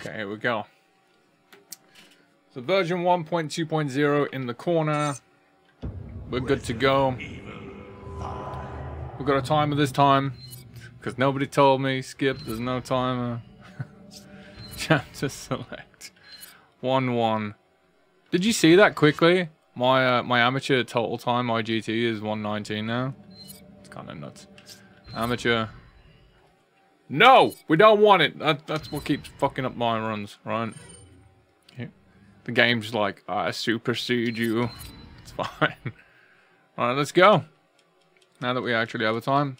Okay, here we go. So version 1.2.0 in the corner. We're good to go. We've got a timer this time. Because nobody told me, skip, there's no timer. Chapter select. 1-1. Did you see that quickly? My uh, my amateur total time, my GT is 119 now. It's kind of nuts. Amateur. No! We don't want it! That, that's what keeps fucking up my runs, right? The game's like, I supersede you. It's fine. Alright, let's go. Now that we actually have a time.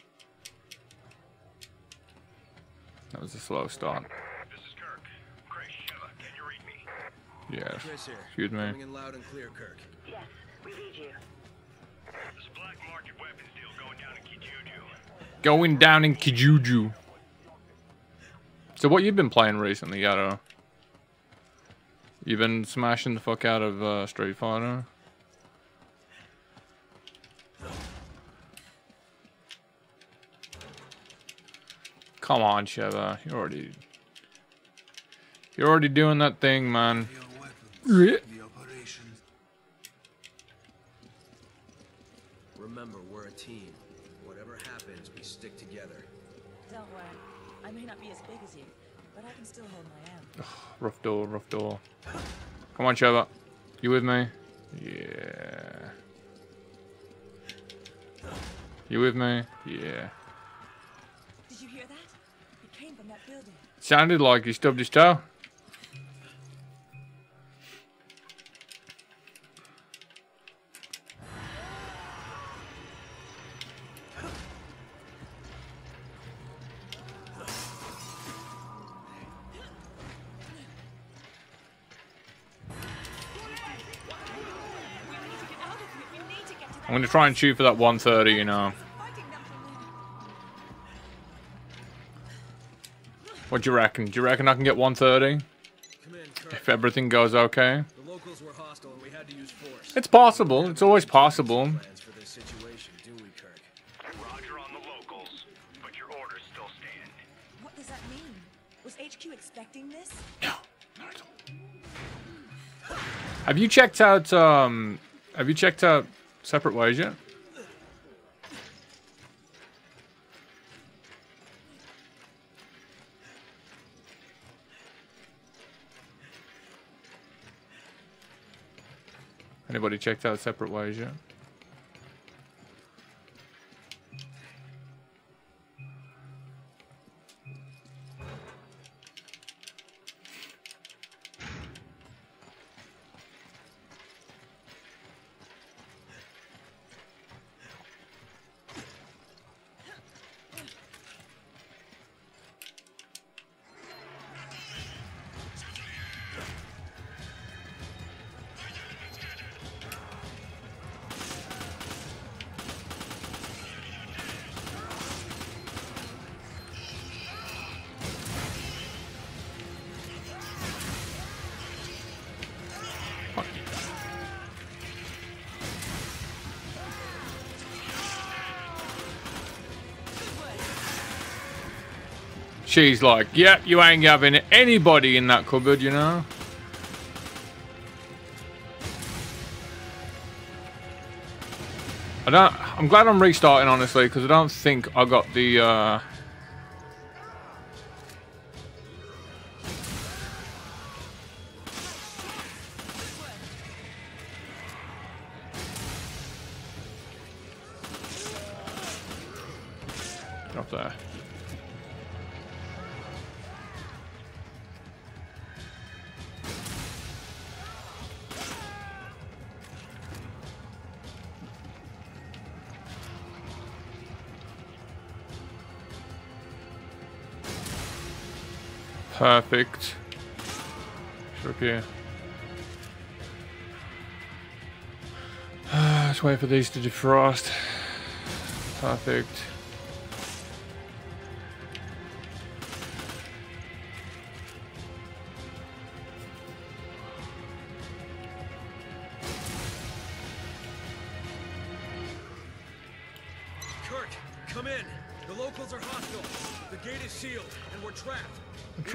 That was a slow start. This is Kirk. Chris, Sheva, can you read me? Yes. Chris. Excuse me. Coming in loud and clear, Kirk. Yes, we read you. There's a black market weapons deal going down in Kijuju. Going down in Kijuju. So what you've been playing recently, Yato? You've been smashing the fuck out of uh, Street Fighter? Come on, Sheva. You're already... You're already doing that thing, man. Still hold my own. Rough door, rough door. Come on, Sheva. You with me? Yeah. You with me? Yeah. Did you hear that? It came from that building. Sounded like he stubbed his toe. Need to get to that I'm gonna try and shoot for that 130, you know. fighting them from there. What do you reckon? Do you reckon I can get 130? Come in, Kirk. If everything goes okay? The locals were hostile and we had to use force. It's possible. It's always possible. Plans for this situation, do we, Kirk? Roger on the locals, but your orders still stand. What does that mean? Was HQ expecting this? Have you checked out, um... Have you checked out Separate Ways yet? Anybody checked out Separate Ways yet? She's like, yep, you ain't having anybody in that cupboard, you know? I don't, I'm glad I'm restarting, honestly, because I don't think I got the, uh... Perfect. Okay. Let's wait for these to defrost. Perfect.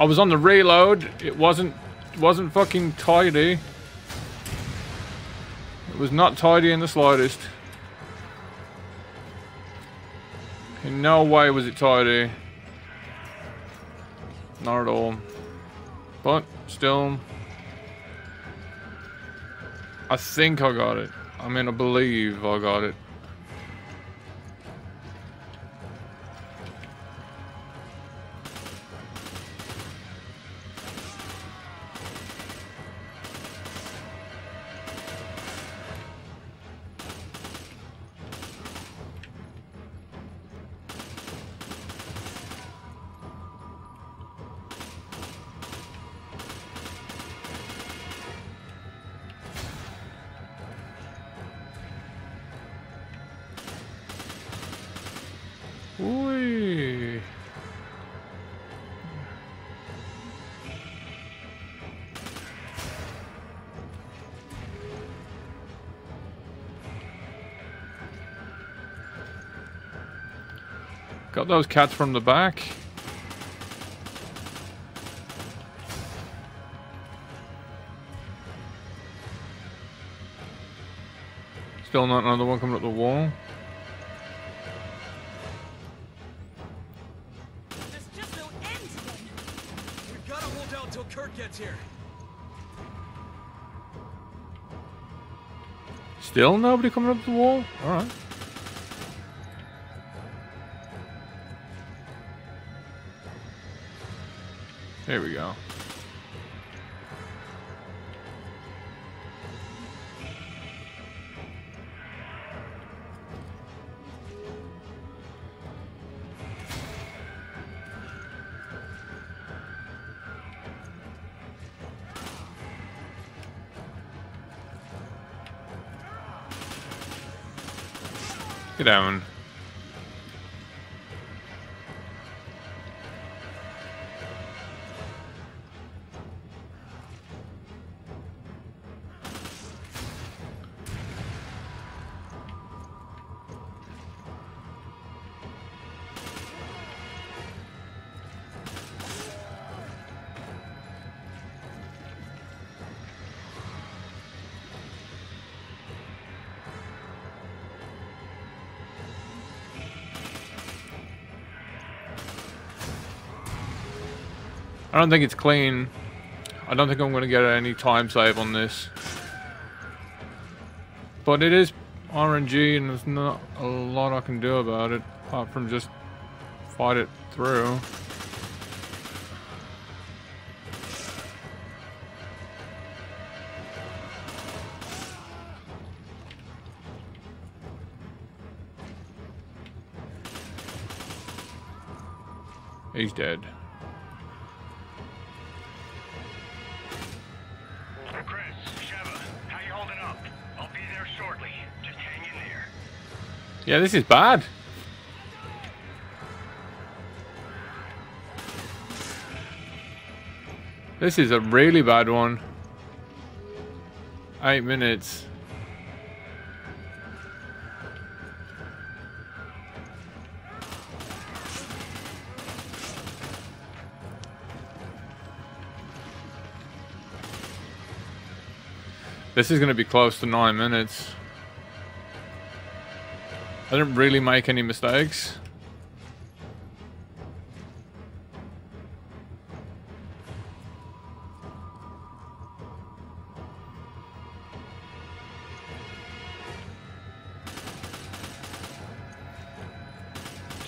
I was on the reload. It wasn't wasn't fucking tidy. It was not tidy in the slightest. In no way was it tidy. Not at all. But still, I think I got it. I mean, I believe I got it. Those cats from the back. Still not another one coming up the wall. There's just no end to them. We've gotta hold out until Kirk gets here. Still nobody coming up the wall? Alright. There we go. Get down. Don't think it's clean. I don't think I'm going to get any time save on this. But it is RNG and there's not a lot I can do about it apart from just fight it through. He's dead. Yeah, this is bad. This is a really bad one. Eight minutes. This is going to be close to nine minutes. I didn't really make any mistakes.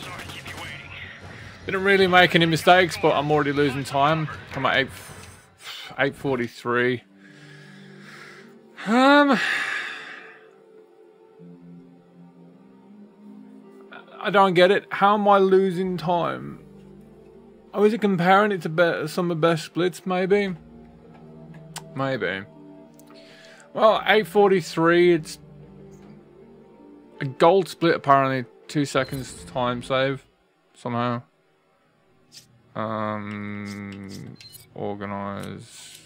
Sorry to keep you waiting. Didn't really make any mistakes, but I'm already losing time. I'm at 8, 8.43. Um... I don't get it. How am I losing time? Oh, is it comparing it to be some of the best splits, maybe? Maybe. Well, 8.43, it's... a gold split apparently two seconds time save somehow. Um, organize.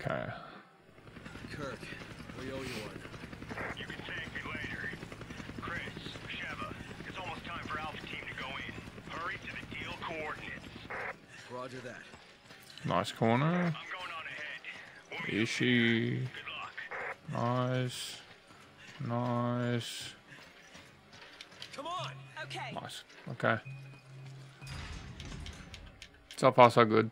Okay. Kirk, we owe you one. You can thank me later. Chris, Sheva, it's almost time for Alpha Team to go in. Hurry to the deal coordinates. Roger that. Nice corner. I'm going on ahead. We'll meet Good luck. Nice. Nice. Come on! Okay. Nice. Okay. So far, so good.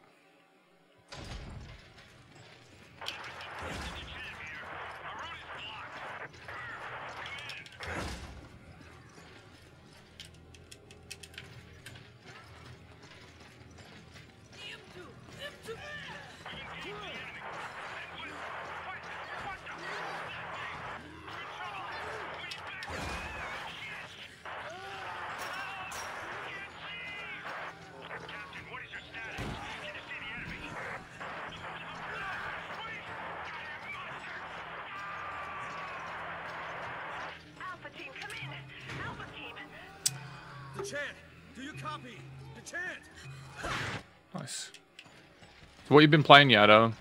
So what you been playing, Yado?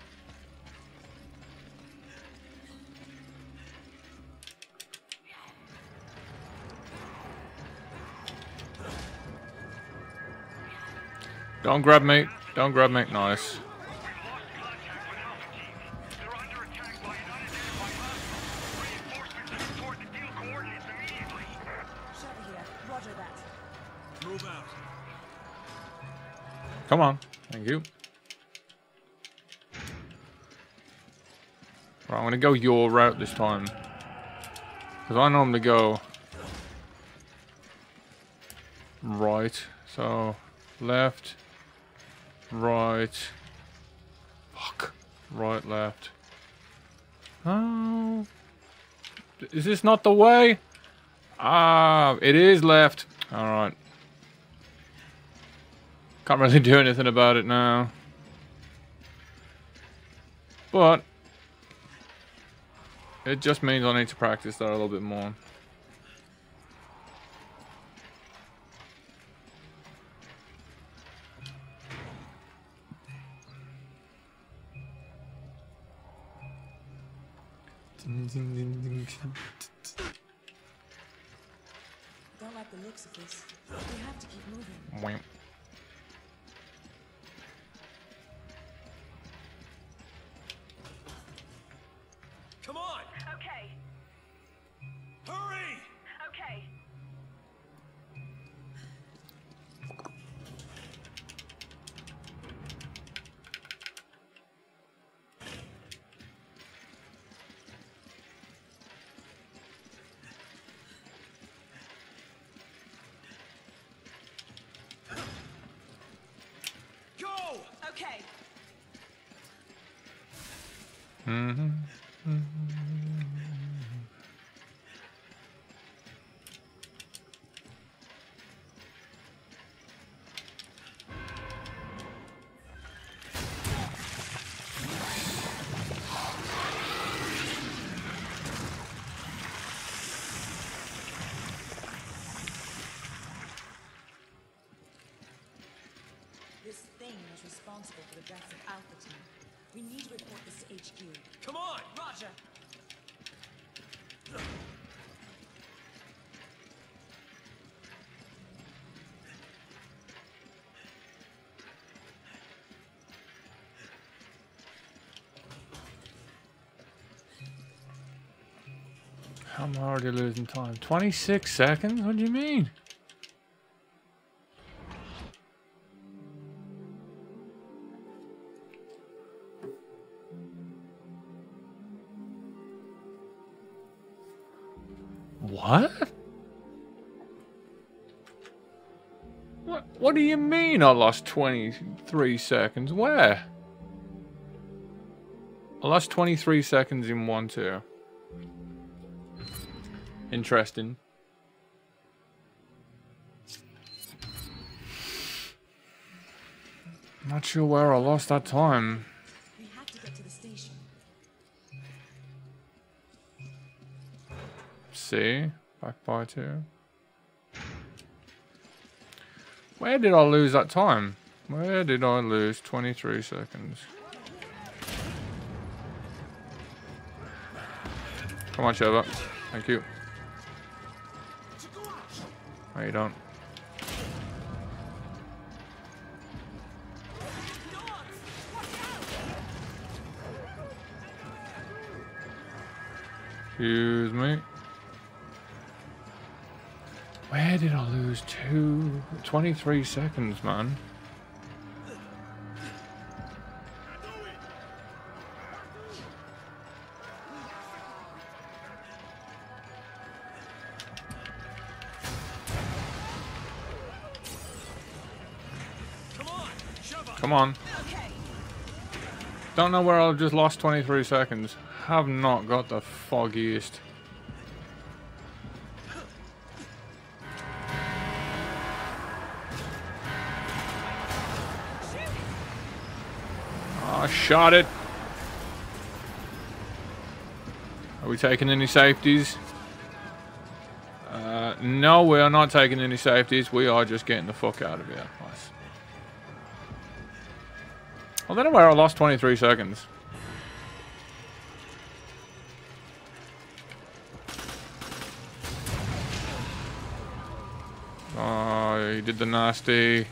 Don't grab me. Don't grab me. Nice. They're under attack by an unidentified hostile. Reinforcements head toward the deal coordinates immediately. Sheva here. Roger that. Move out. Come on. Thank you. I'm gonna go your route this time. Because I normally go right. So left, right, fuck, right, left. Oh, is this not the way? Ah, it is left. All right. Can't really do anything about it now. But it just means I need to practice that a little bit more. Responsible for of Alpha Team. We need to report this to HQ. Come on! Roger. I'm already losing time. 26 seconds? What do you mean? Mean I lost 23 seconds? Where? I lost 23 seconds in 1-2. Interesting. Not sure where I lost that time. We have to get to the station. See? Back by two. Where did I lose that time? Where did I lose 23 seconds? Come on, Trevor. Thank you. No, you don't. Excuse me. Where did I lose two? 23 seconds, man. Come on. Don't know where I've just lost 23 seconds. Have not got the foggiest. Shot it. Are we taking any safeties? Uh, no, we are not taking any safeties. We are just getting the fuck out of here. Nice. I don't know where I lost 23 seconds. Oh, he did the nasty.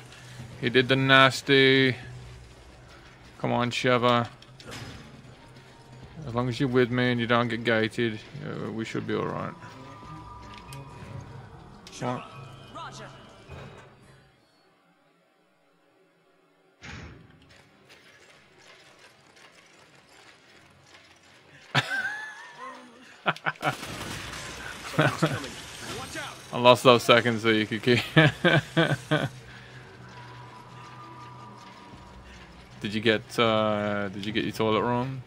He did the nasty. Come on, Sheva. As long as you're with me and you don't get gated, uh, we should be alright. What? Roger. I lost those seconds so you could keep. did you get? Uh, did you get your toilet wrong?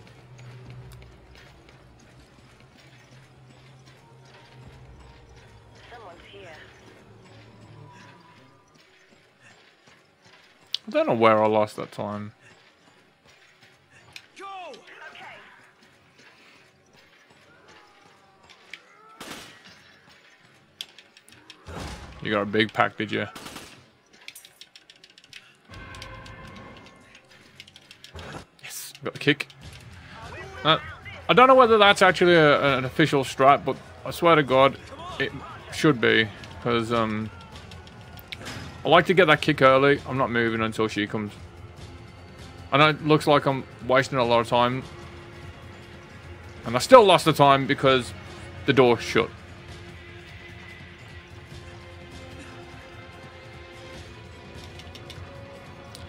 I don't know where I lost that time. Go! Okay. You got a big pack, did you? Got the kick. Uh, I don't know whether that's actually a, an official strat, but I swear to God, it should be because um, I like to get that kick early. I'm not moving until she comes. I know it looks like I'm wasting a lot of time, and I still lost the time because the door shut.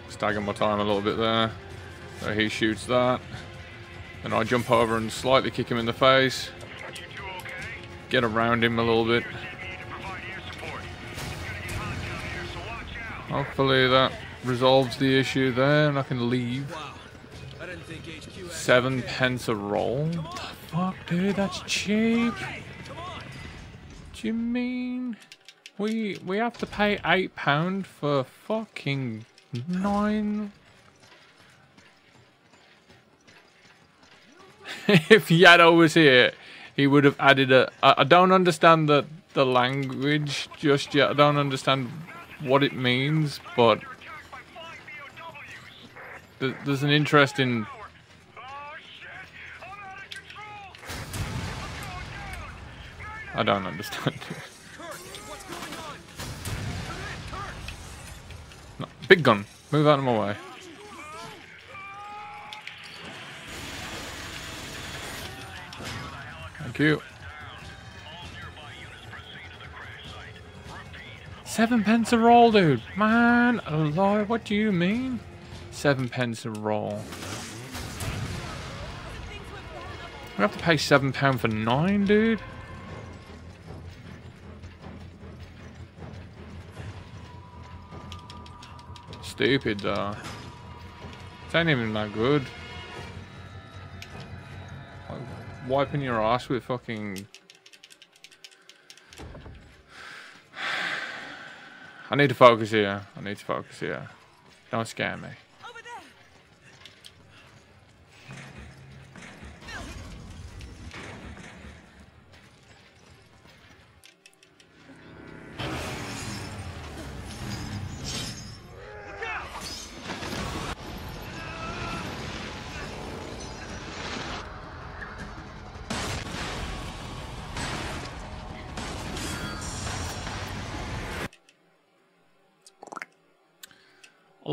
Staggering my time a little bit there. So he shoots that. And I jump over and slightly kick him in the face. Get around him a little bit. Hopefully that resolves the issue there and I can leave. Seven pence a roll? The fuck, dude? That's cheap. Do you mean we we have to pay eight pound for fucking nine? if Yado was here, he would have added a. I, don't understand the the language just yet. I don't understand what it means, but th- there's an interesting. I don't understand. Big gun, move out of my way. Seven pence a roll, dude. Man, alive, what do you mean? Seven pence a roll. We have to pay seven pound for nine, dude. Stupid, though. It ain't even that good. Wiping your ass with fucking. I need to focus here. I need to focus here. Don't scare me.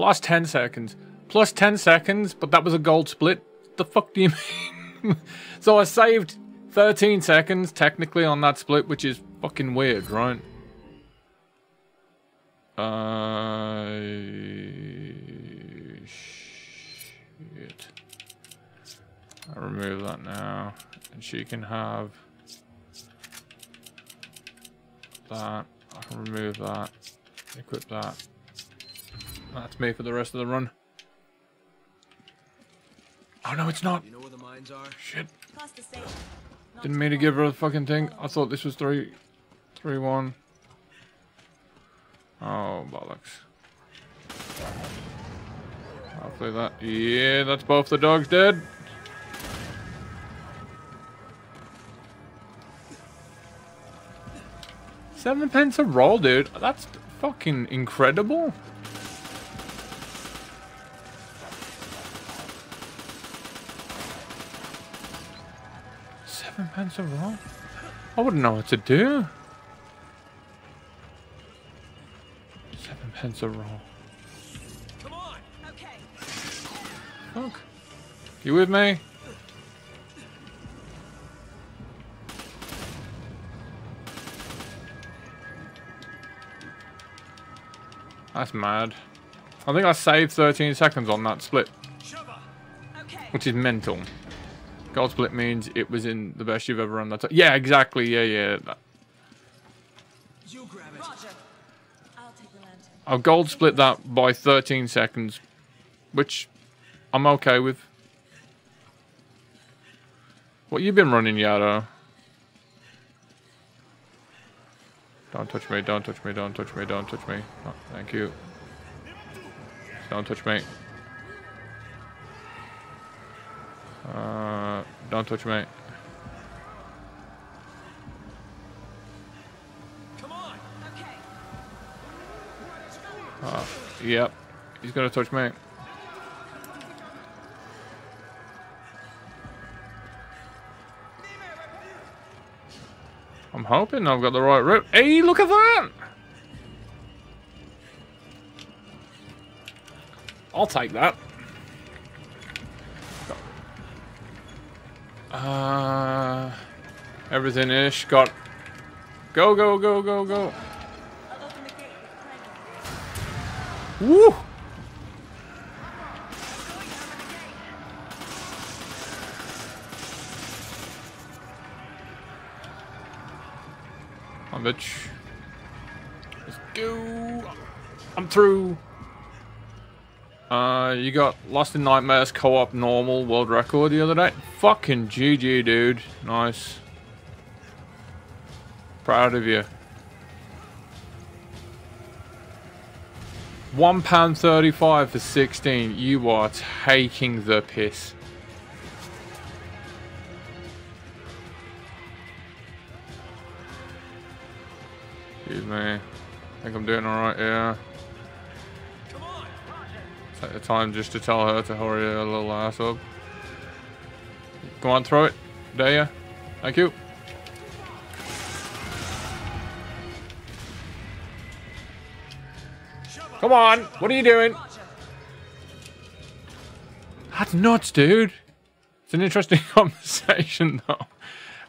Over 10 seconds. Plus 10 seconds, but that was a gold split. The fuck do you mean? so I saved 13 seconds technically on that split, which is fucking weird, right? Uh, shit. I'll remove that now. And she can have that. I can remove that. Equip that. That's me for the rest of the run. Oh no, it's not. You know where the mines are? Shit. Past the station. Not Didn't mean to give her a fucking thing. I thought this was three, three one. Oh bollocks. Hopefully that. Yeah, that's both the dogs dead. Seven pence a roll, dude. That's fucking incredible. Seven pence a roll? I wouldn't know what to do. Seven pence a roll. Come on! Okay. Fuck. You with me? That's mad. I think I saved 13 seconds on that split, Okay. which is mental. Gold split means it was in the best you've ever run that time. Yeah, exactly. Yeah, yeah. That- You grab it. Roger. I'll take the lantern. I've gold split that by 13 seconds, which I'm okay with. What you been running, Yado? Don't touch me, don't touch me, don't touch me, don't touch me. Oh, thank you. Don't touch me. Uh, don't touch me. Come on! Okay. Yep, he's gonna touch me. I'm hoping I've got the right route. Hey, look at that! I'll take that. Uh, everything ish. Got. Go, go, go, go, go. Woo! On bitch. Let's go. I'm through. Uh, you got Lost in Nightmares co-op normal world record the other day. Fucking GG, dude. Nice. Proud of you. One pound thirty-five for sixteen. You are taking the piss. Excuse me. I think I'm doing alright, yeah. Take the time just to tell her to hurry her little ass up. Go on, throw it. Dare ya? Thank you. Come on, what are you doing? That's nuts, dude. It's an interesting conversation, though.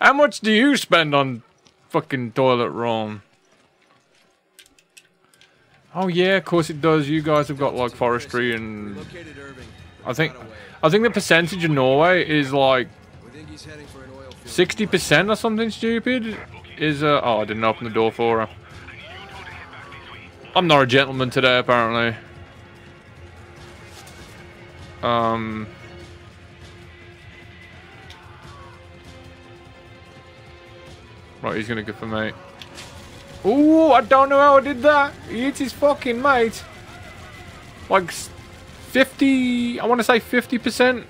How much do you spend on fucking toilet roll? Oh yeah, of course it does. You guys have got like forestry and I think I think the percentage in Norway is like Sixty percent or something stupid. Is uh oh I didn't open the door for her. I'm not a gentleman today apparently. Um. Right, he's gonna go for me. Ooh, I don't know how I did that. He hits his fucking mate. Like 50, I want to say 50%.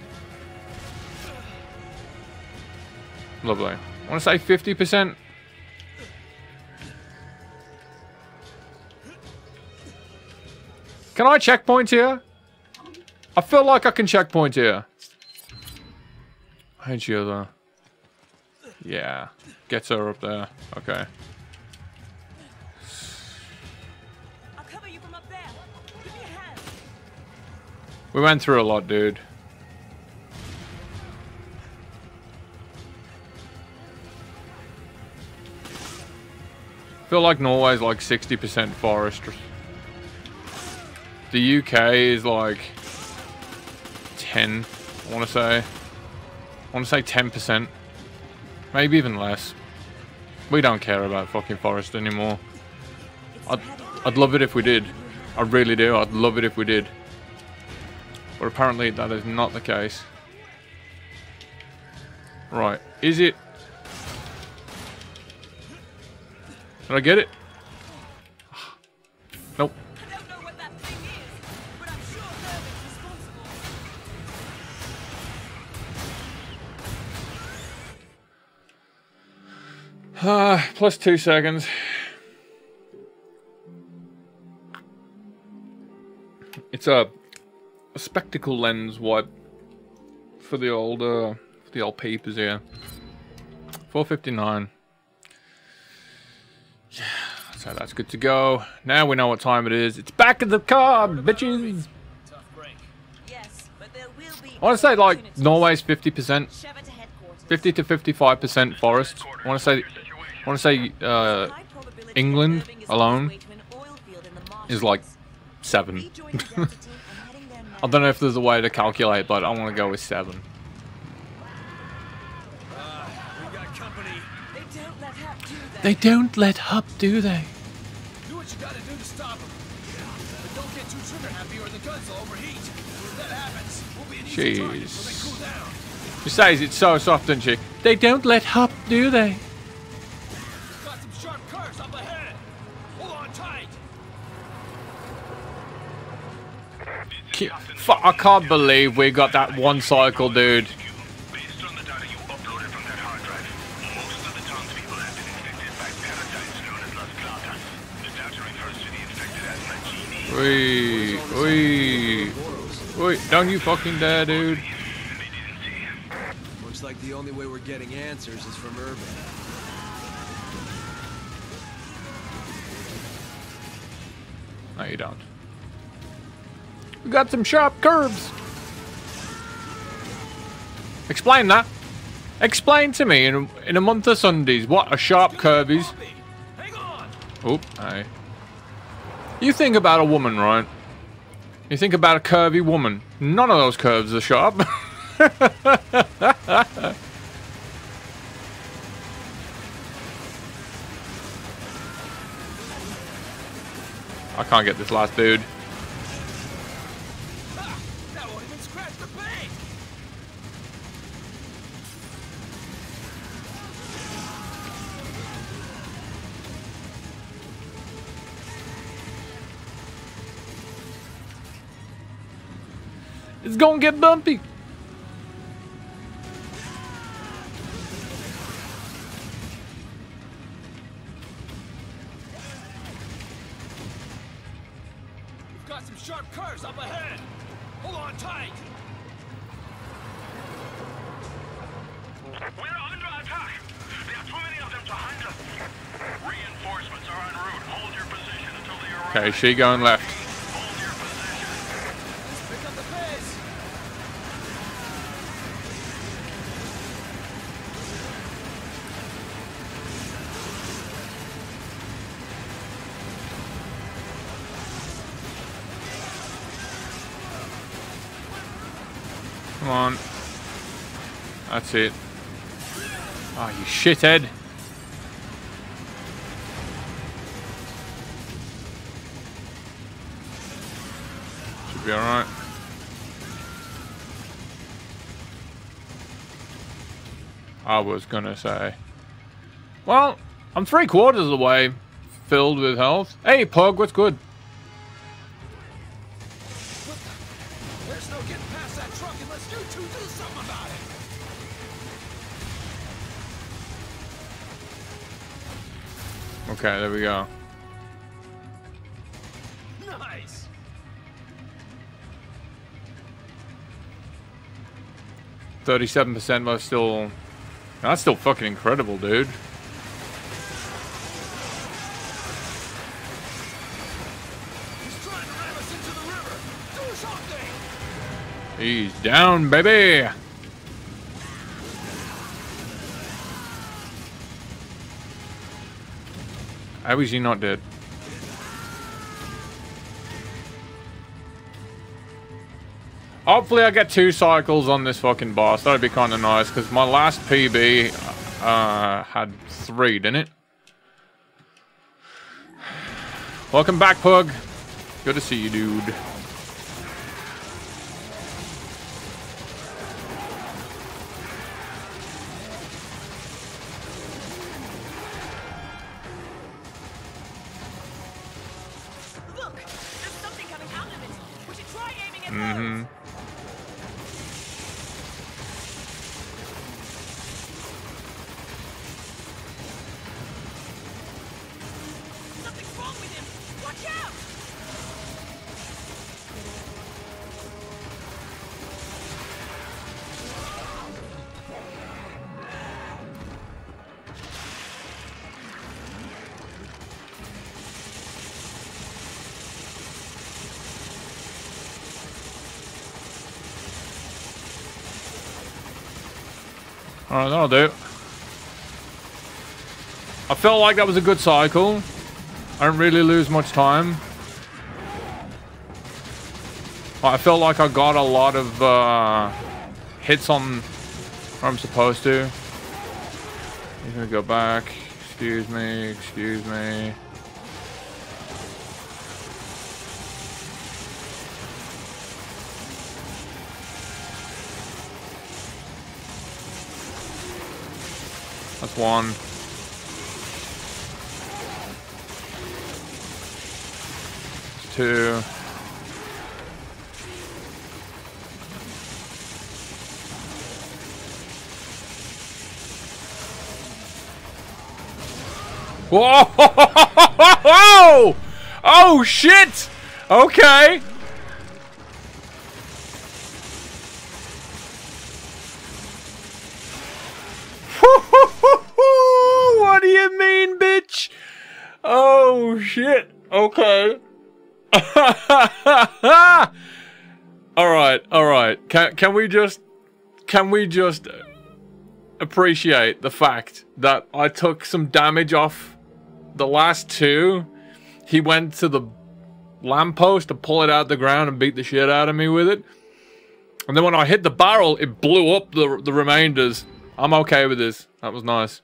Lovely. I want to say 50%. Can I checkpoint here? I feel like I can checkpoint here. Ain't you though? Yeah. Gets her up there. Okay. I'll cover you from up there. Give me a hand. We went through a lot, dude. Feel like Norway's like 60% forest. The UK is like 10, I want to say. I want to say 10%. Maybe even less. We don't care about fucking forest anymore. I'd, I'd love it if we did. I really do. I'd love it if we did. But apparently that is not the case. Right. Is it... Did I get it? Nope. Uh, plus two seconds. It's a, a spectacle lens wipe for the old uh, for the old papers here. 459 so that's good to go. Now we know what time it is. It's back in the car, bitches! I want to say, like, Norway's 50%, 50 to 55% forest. I want to say, I want to say, uh, England alone is like 7. I don't know if there's a way to calculate, but I want to go with 7. They don't let Hup, do they? Do what you gotta do to stop them. But don't get too trigger happy or the guns will overheat. If that happens, we'll be an easy target Jeez. when they cool down. She says it so soft, doesn't she? They don't let Hup, do they? Got some sharp curves up ahead. Hold on tight. Ki- I can't believe we got that one cycle, dude. Nagini. Wee, wee, wee. Don't you fucking dare, dude. They didn't see. Looks like the only way we're getting answers is from Irving. No, you don't. We got some sharp curves. Explain that. Explain to me in a, in a month of Sundays what a sharp curve is. Bobby, hang on. Oop, hey. You think about a woman, right? You think about a curvy woman. None of those curves are sharp. I can't get this last dude. Gonna get bumpy. We've got some sharp curves up ahead. Hold on tight. We're under attack. There are too many of them to handle. Reinforcements are en route. Hold your position until they arrive. Okay, she going left. That's it. Oh, you shithead. Should be alright. I was gonna say. Well, I'm three quarters of the way filled with health. Hey, Pug, what's good? There we go. Nice. Thirty-seven percent, but still, that's still fucking incredible, dude. He's trying to How is he not dead? Hopefully I get two cycles on this fucking boss. That'd be kind of nice, because my last PB uh, had three, didn't it? Welcome back, Pug. Good to see you, dude. Mm-hmm. Alright, that'll do. I felt like that was a good cycle. I didn't really lose much time. I felt like I got a lot of uh, hits on where I'm supposed to. He's gonna go back. Excuse me, excuse me. One. Two. Whoa! Oh shit! Okay. Can we just can we just appreciate the fact that I took some damage off the last two? He went to the lamppost to pull it out of the ground and beat the shit out of me with it. And then when I hit the barrel, it blew up the the remainders. I'm okay with this. That was nice.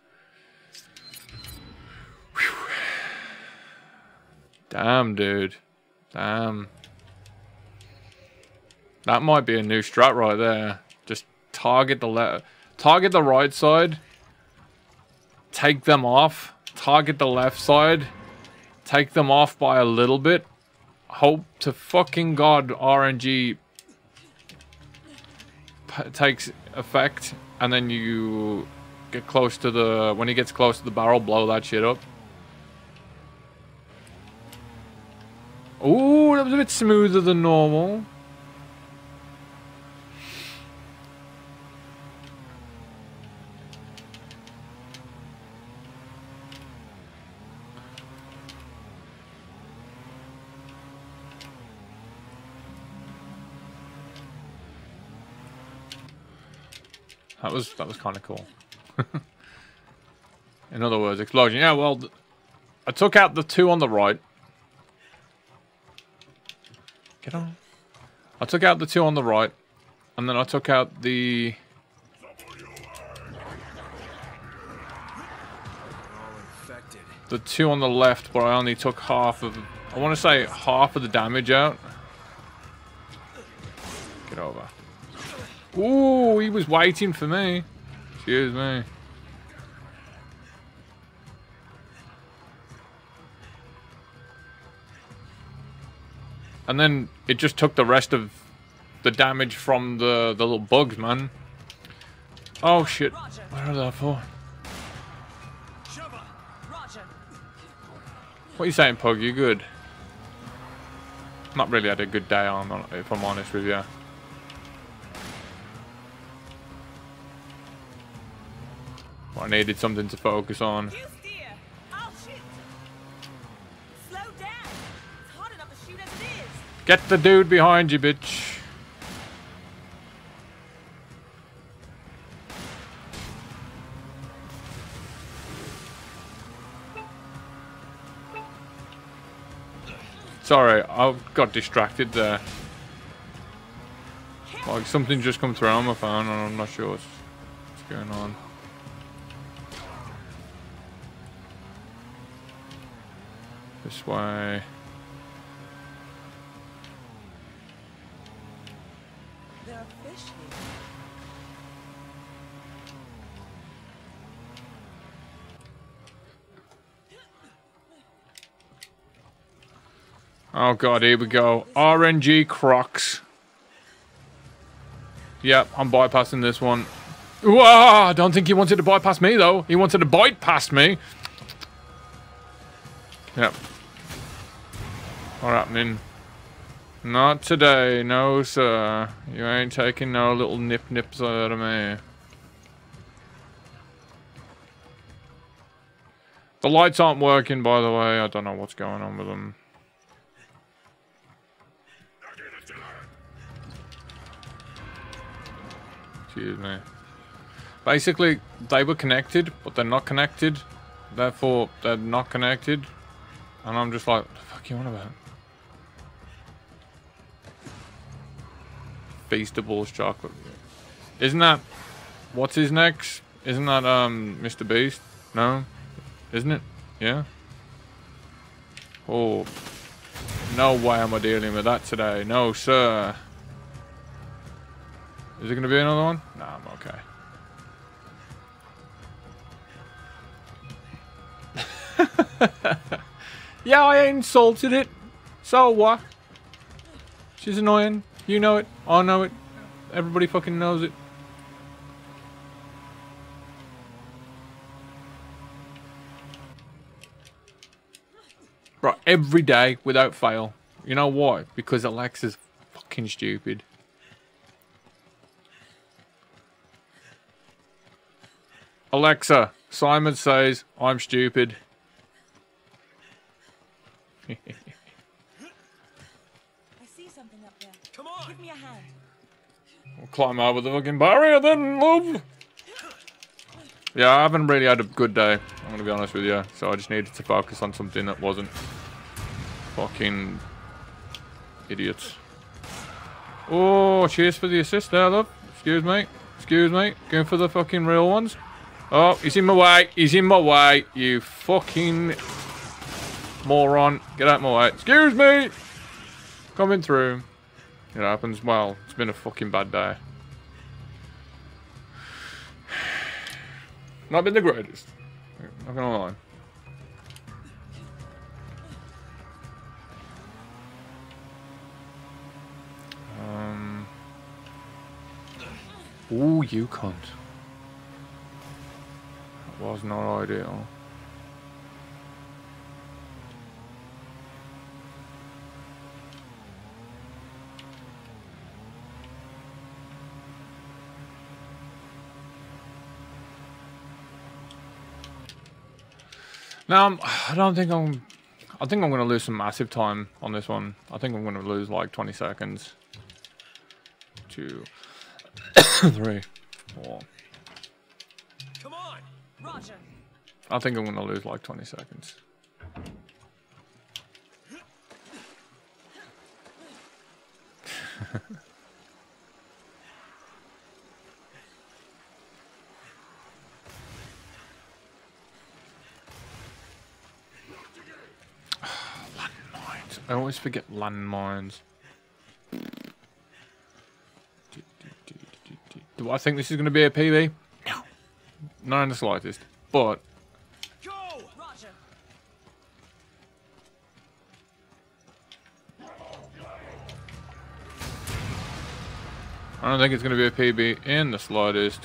Whew. Damn, dude. Damn. That might be a new strat right there. Just target the left, target the right side. Take them off. Target the left side. Take them off by a little bit. Hope to fucking god RNG takes effect, and then you get close to the when he gets close to the barrel, blow that shit up. Ooh, that was a bit smoother than normal. That was that was kind of cool. In other words, explosion. Yeah, well, I took out the two on the right. Get on. I took out the two on the right, and then I took out the. The two on the left, but I only took half of. I want to say half of the damage out. Get over. Ooh, he was waiting for me. Excuse me. And then it just took the rest of the damage from the, the little bugs, man. Oh shit. What are they for? What are you saying, Pug? You good? Not really had a good day on, if I'm honest with you. I needed something to focus on. Get the dude behind you, bitch. Sorry, I got distracted there. Like, something just come through on my phone and I'm not sure what's going on. This way. There are fish here. Oh god, here we go. RNG Crocs. Yep, I'm bypassing this one. Whoa, I don't think he wanted to bypass me though. He wanted to bite past me. Yep. What happening? Not today, no sir. You ain't taking no little nip nips out of me. The lights aren't working, by the way. I don't know what's going on with them. Excuse me. Basically, they were connected, but they're not connected. Therefore, they're not connected. And I'm just like, what the fuck you on about? Feastables chocolate. Isn't that... What's his next? Isn't that, um, Mr. Beast? No? Isn't it? Yeah? Oh. No way am I dealing with that today. No, sir. Is it to be another one? Nah, I'm okay. yeah, I insulted it. So what? She's annoying. You know it. I know it. Everybody fucking knows it. Right, every day without fail. You know why? Because Alexa's fucking stupid. Alexa, Simon says I'm stupid. I see something up there. Come on. Give me a hand. We'll climb over the fucking barrier then, love. Yeah, I haven't really had a good day. I'm gonna be honest with you. So I just needed to focus on something that wasn't fucking idiots. Oh, cheers for the assist there, love. Excuse me. Excuse me. Going for the fucking real ones. Oh, he's in my way. He's in my way. You fucking moron. Get out my way. Excuse me. Coming through. It happens. Well, it's been a fucking bad day. Not been the greatest. Not gonna lie. Um. Ooh, you cunt. That was not ideal. Now, I'm- I don't think I'm. I think I'm going to lose some massive time on this one. I think I'm going to lose like 20 seconds. Two, three, four. Come on. Roger. I think I'm going to lose like 20 seconds. I always forget landmines. Do I think this is going to be a PB? No. Not in the slightest. But Go. Roger. I don't think it's going to be a PB in the slightest.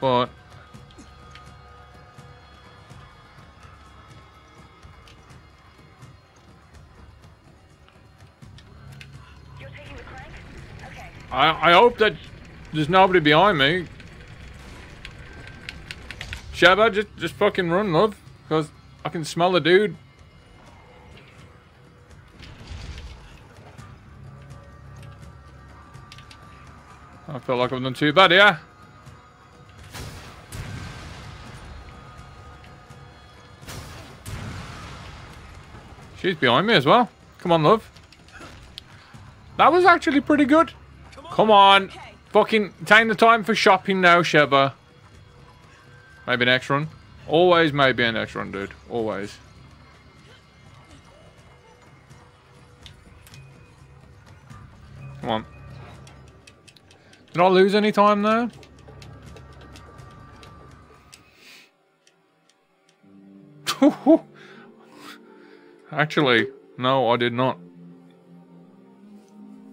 But I, I hope that there's nobody behind me. Shabba, just, just fucking run, love. Because I can smell a dude. I feel like I've done too bad, yeah? She's behind me as well. Come on, love. That was actually pretty good. Come on. Fucking take the time for shopping now, Sheva. Maybe next run. Always maybe a next run, dude. Always. Come on. Did I lose any time there? Actually, no, I did not.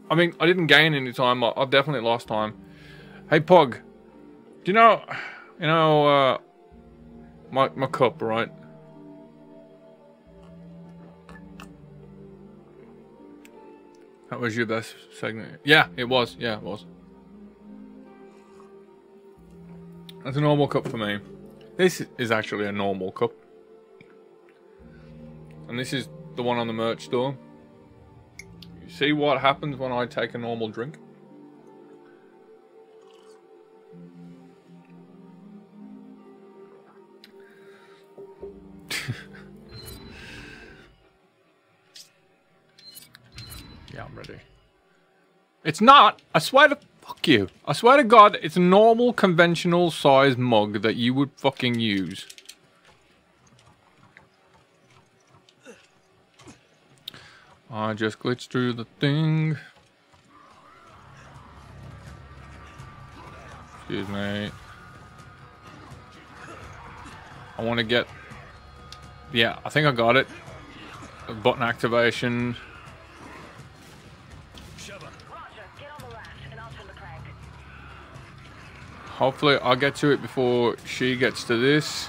I mean, I didn't gain any time. I, I've definitely lost time. Hey, Pog. Do you know, you know, uh, my, my cup, right? That was your best segment. Yeah, it was. Yeah, it was. That's a normal cup for me. This is actually a normal cup. And this is the one on the merch store. You see what happens when I take a normal drink? yeah, I'm ready. It's not! I swear to... Fuck you. I swear to God, it's a normal, conventional size mug that you would fucking use. I just glitched through the thing. Excuse me. I want to get... Yeah, I think I got it. Button activation. Hopefully I'll get to it before she gets to this.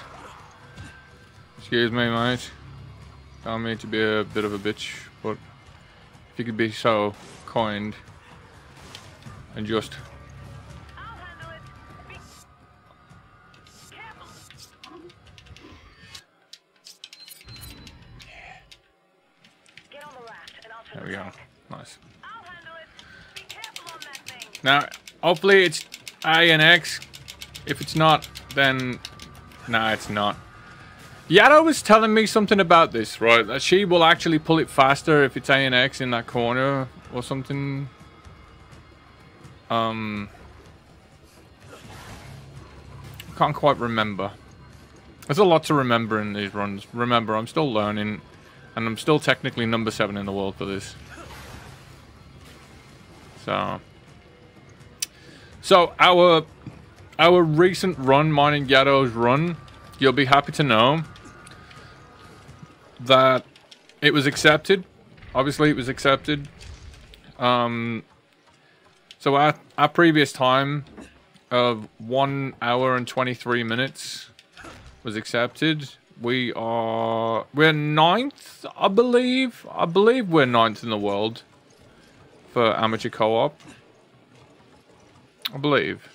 Excuse me, mate. Don't mean to be a bit of a bitch, you could be so kind and just there we go. Nice. Now, hopefully it's A and X. If it's not, then nah, it's not. Yada was telling me something about this, right? That she will actually pull it faster if it's A and X in that corner or something. Um, can't quite remember. There's a lot to remember in these runs. Remember, I'm still learning, and I'm still technically number seven in the world for this. So, so our our recent run, mine and Gatto's run, you'll be happy to know that it was accepted. Obviously, it was accepted. Um, so our our previous time of one hour and twenty three minutes was accepted. We are we're ninth, I believe. I believe we're ninth in the world for amateur co-op. I believe.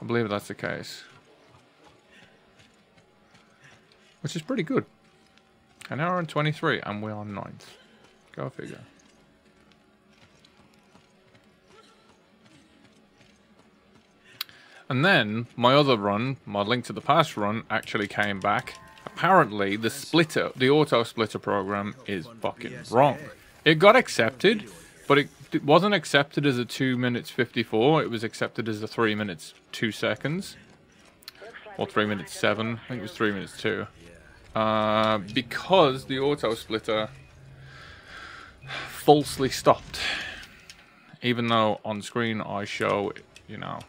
I believe that's the case. Which is pretty good. An hour and 23 and we're on ninth. Go figure. And then my other run, my Link to the Past run, actually came back. Apparently, the splitter, the auto splitter program is fucking wrong. It got accepted, but it, it wasn't accepted as a 2 minutes 54. It was accepted as a 3 minutes 2 seconds. Or 3 minutes 7. I think it was 3 minutes 2. Uh, because the auto splitter falsely stopped. Even though on screen I show, you know,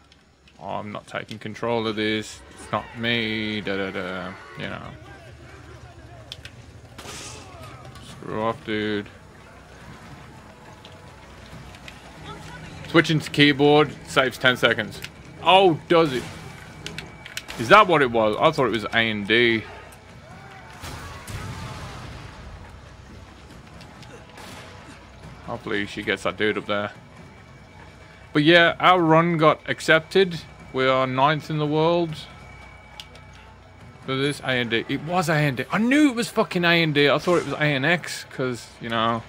I'm not taking control of this. It's not me. Da da da. You know. Screw off, dude. Switching to keyboard saves 10 seconds. Oh, does it? Is that what it was? I thought it was A and D. Hopefully she gets that dude up there. But yeah, our run got accepted. We are ninth in the world. For this A and D. It was A and D. I knew it was fucking A and D. I thought it was A and X because, you know.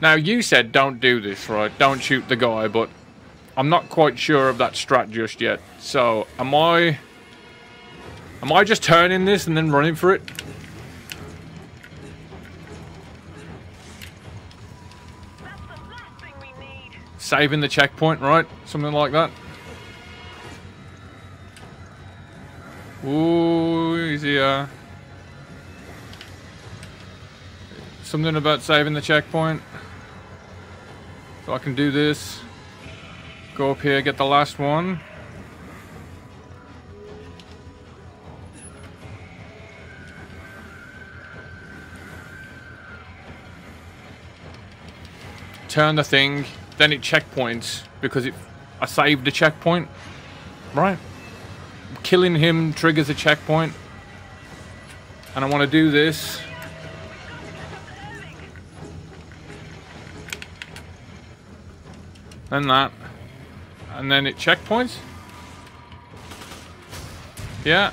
Now you said don't do this, right? Don't shoot the guy, but I'm not quite sure of that strat just yet. So am I Am I just turning this and then running for it? Saving the checkpoint, right? Something like that. Ooh, easier. Uh, something about saving the checkpoint. So I can do this. Go up here, get the last one. Turn the thing, then it checkpoints because it I saved a checkpoint. Right. Killing him triggers a checkpoint. And I want to do this. Then that. And then it checkpoints. Yeah.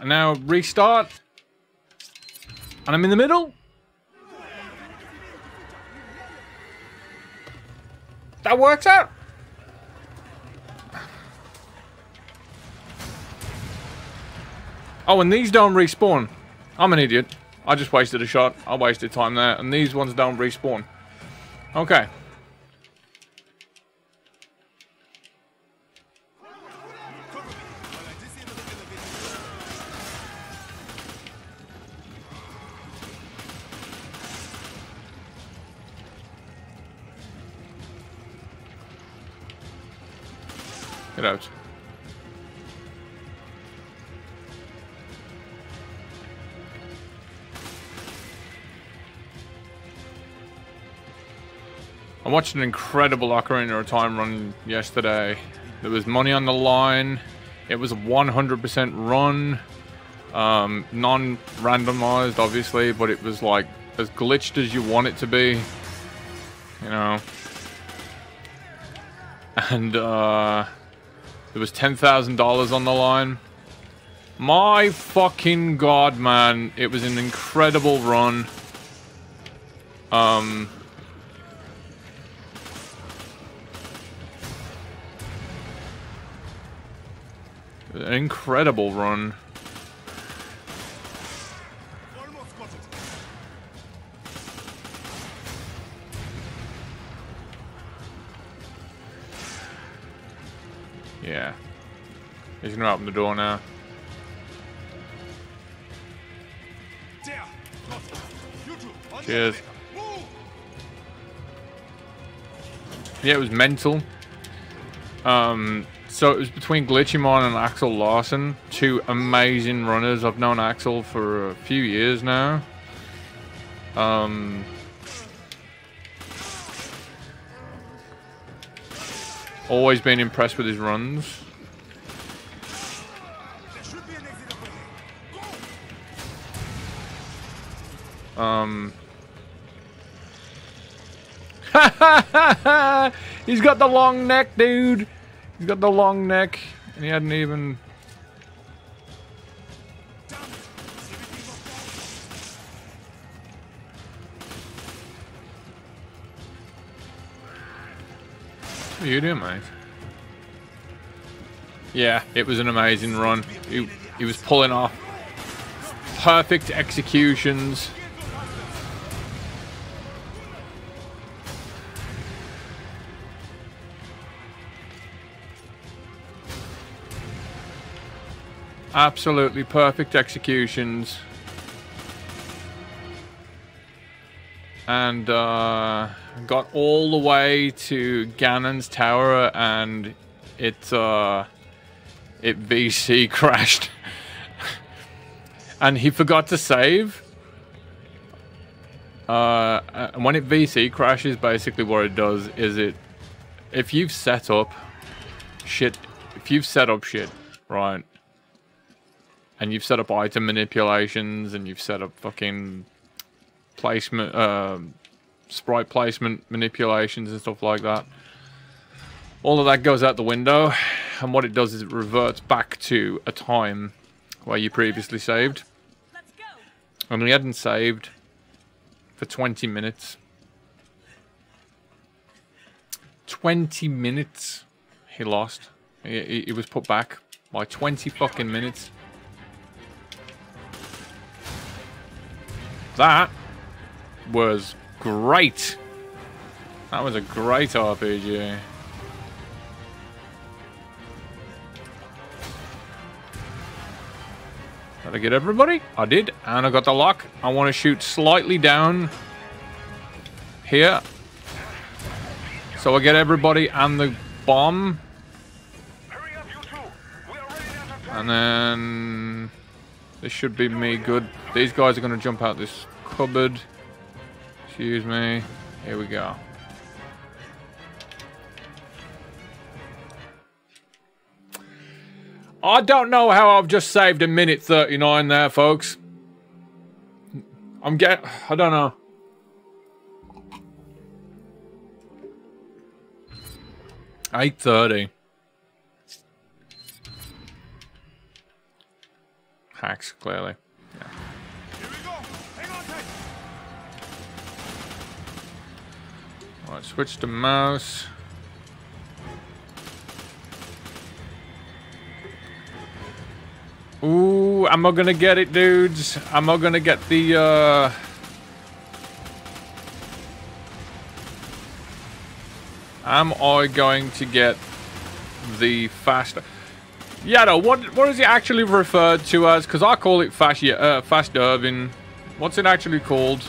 And now restart. And I'm in the middle. That works out. Oh, and these don't respawn. I'm an idiot. I just wasted a shot. I wasted time there. And these ones don't respawn. Okay. Out. I watched an incredible Ocarina of Time run yesterday. There was money on the line. It was a 100% run. Um, non-randomized, obviously, but it was like as glitched as you want it to be. You know. And uh, there was $10,000 on the line. My fucking god, man. It was an incredible run. Um... An incredible run. Yeah. He's gonna open the door now. Cheers. Yeah, it was mental. Um, so it was between Glitchymon and Axel Larson, two amazing runners. I've known Axel for a few years now. Um, always been impressed with his runs. Um, he's got the long neck, dude. He's got the long neck, and he hadn't even. What are you doing, mate? Yeah, it was an amazing run. He, he was pulling off perfect executions. Absolutely perfect executions. And uh, got all the way to Ganon's tower and it uh, it VC crashed. and he forgot to save. Uh, and when it VC crashes, basically what it does is it, if you've set up shit, if you've set up shit, right, and you've set up item manipulations and you've set up fucking placement, uh, sprite placement manipulations and stuff like that. All of that goes out the window, and what it does is it reverts back to a time where you previously saved. And we hadn't saved for 20 minutes. 20 minutes he lost. He, he, he was put back By 20 fucking minutes. That was great. That was a great RPG. Did I get everybody? I did, and I got the lock. I want to shoot slightly down here. So I get everybody and the bomb. And then this should be me good. These guys are going to jump out this cupboard. Excuse me. Here we go. I don't know how I've just saved a minute 39 there, folks. I'm get I don't know. Eight thirty. Hacks, clearly. Switch to mouse. Ooh, I'm I gonna get it, dudes? I'm I gonna get the, uh... Am I going to get the faster... Yada, what what is it actually referred to as? Because I call it fast, uh, fast Irving. What's it actually called?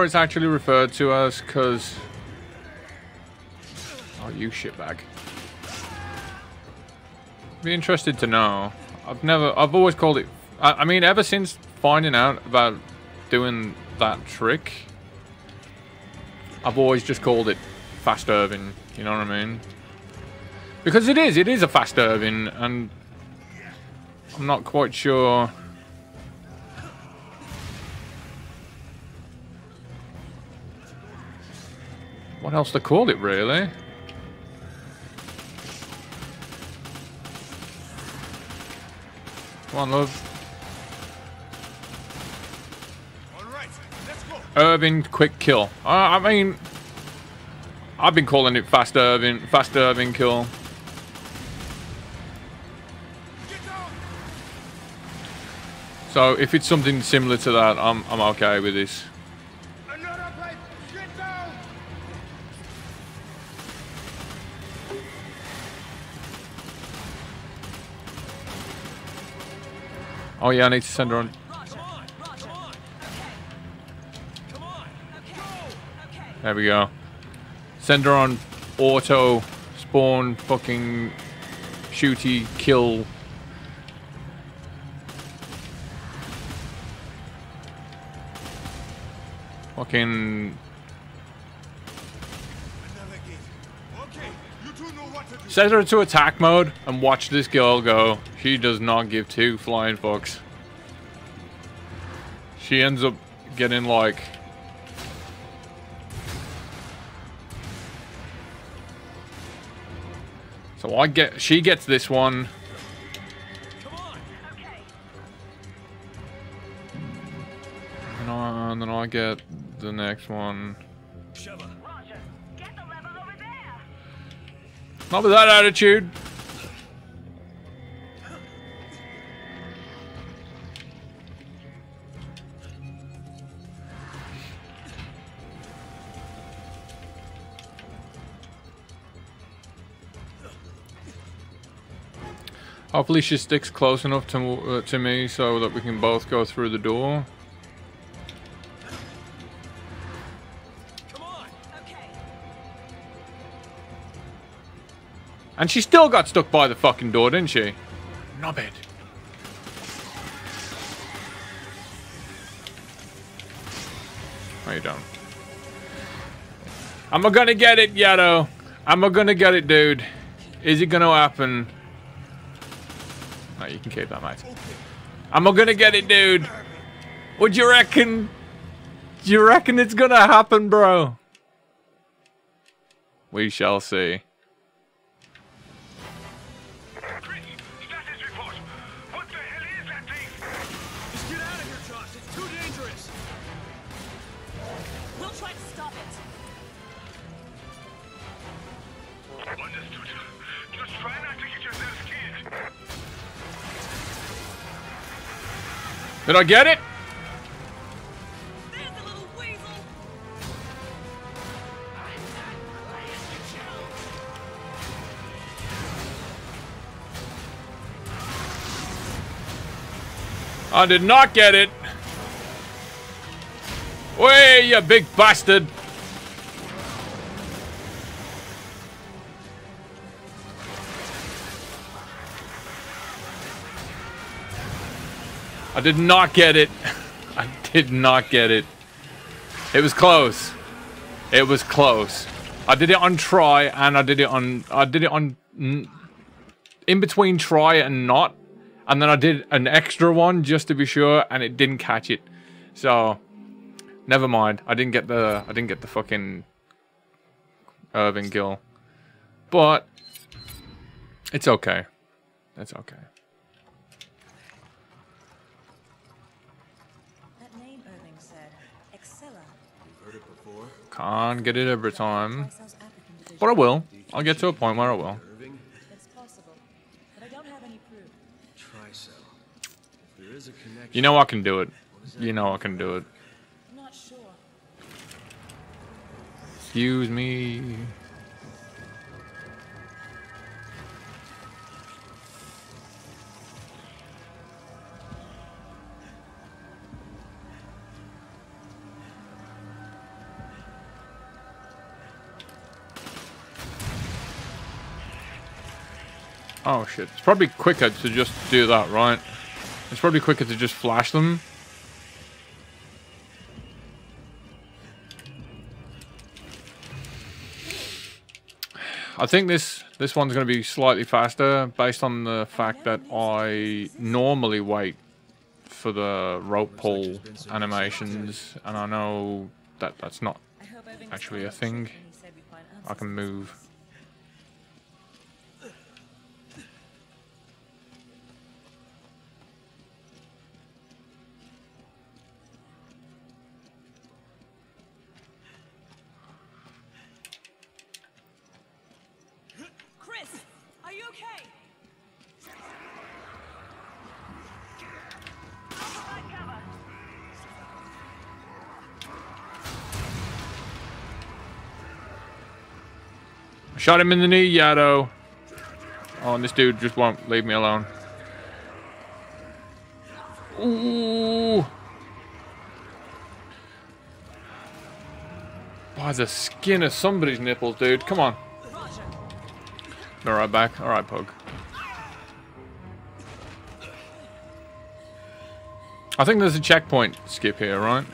Where it's actually referred to as, because... Oh, you shitbag. Be interested to know. I've never... I've always called it... I, I mean, ever since finding out about doing that trick, I've always just called it fast Irving. You know what I mean? Because it is. It is a fast Irving, and... I'm not quite sure... What else to call it, really? Come on, love. Irving quick kill. Uh, I mean, I've been calling it fast Irving, fast Irving kill. So if it's something similar to that, I'm I'm okay with this. Oh yeah, I need to send her on. Come on, come on. Come on. There we go. Send her on auto spawn fucking shooty kill. Fucking Another gate. Okay, you two know what to do. set her to attack mode and watch this girl go. She does not give two flying fucks. She ends up getting like So I get she gets this one. Come on. And, I, and then I get the next one. Shove. Roger. Get the level over there. Not with that attitude. Hopefully she sticks close enough to uh, to me so that we can both go through the door. Come on. Okay. And she still got stuck by the fucking door, didn't she? Knobhead. No, you don't. Am I gonna get it, Yato? Am I gonna get it, dude? Is it gonna happen? You can keep that, mate. I'm I gonna get it, dude? What do you reckon? Do you reckon it's gonna happen, bro? We shall see. Did I get it? There's the little weasel. I did not get it. Way, you big bastard. I did not get it. I did not get it. It was close. It was close. I did it on try and I did it on I did it on in between try and not and then I did an extra one just to be sure, and it didn't catch it. So, never mind. I didn't get the I didn't get the fucking Irving Gill. but it's okay. It's okay. That name Irving said. Excella. Can't get it every time, but I will. I'll get to a point where I will. You know I can do it. You know I can do it. Excuse me. Oh shit. It's probably quicker to just do that, right? It's probably quicker to just flash them. I think this this one's going to be slightly faster based on the fact that I normally wait for the rope pull animations, and I know that that's not Actually, a thing. I can move. Shot him in the knee, Yado. Oh, and this dude just won't leave me alone. Ooh. By the skin of somebody's nipples, dude. Come on. Be right back. All right, Pug. I think there's a checkpoint skip here, right?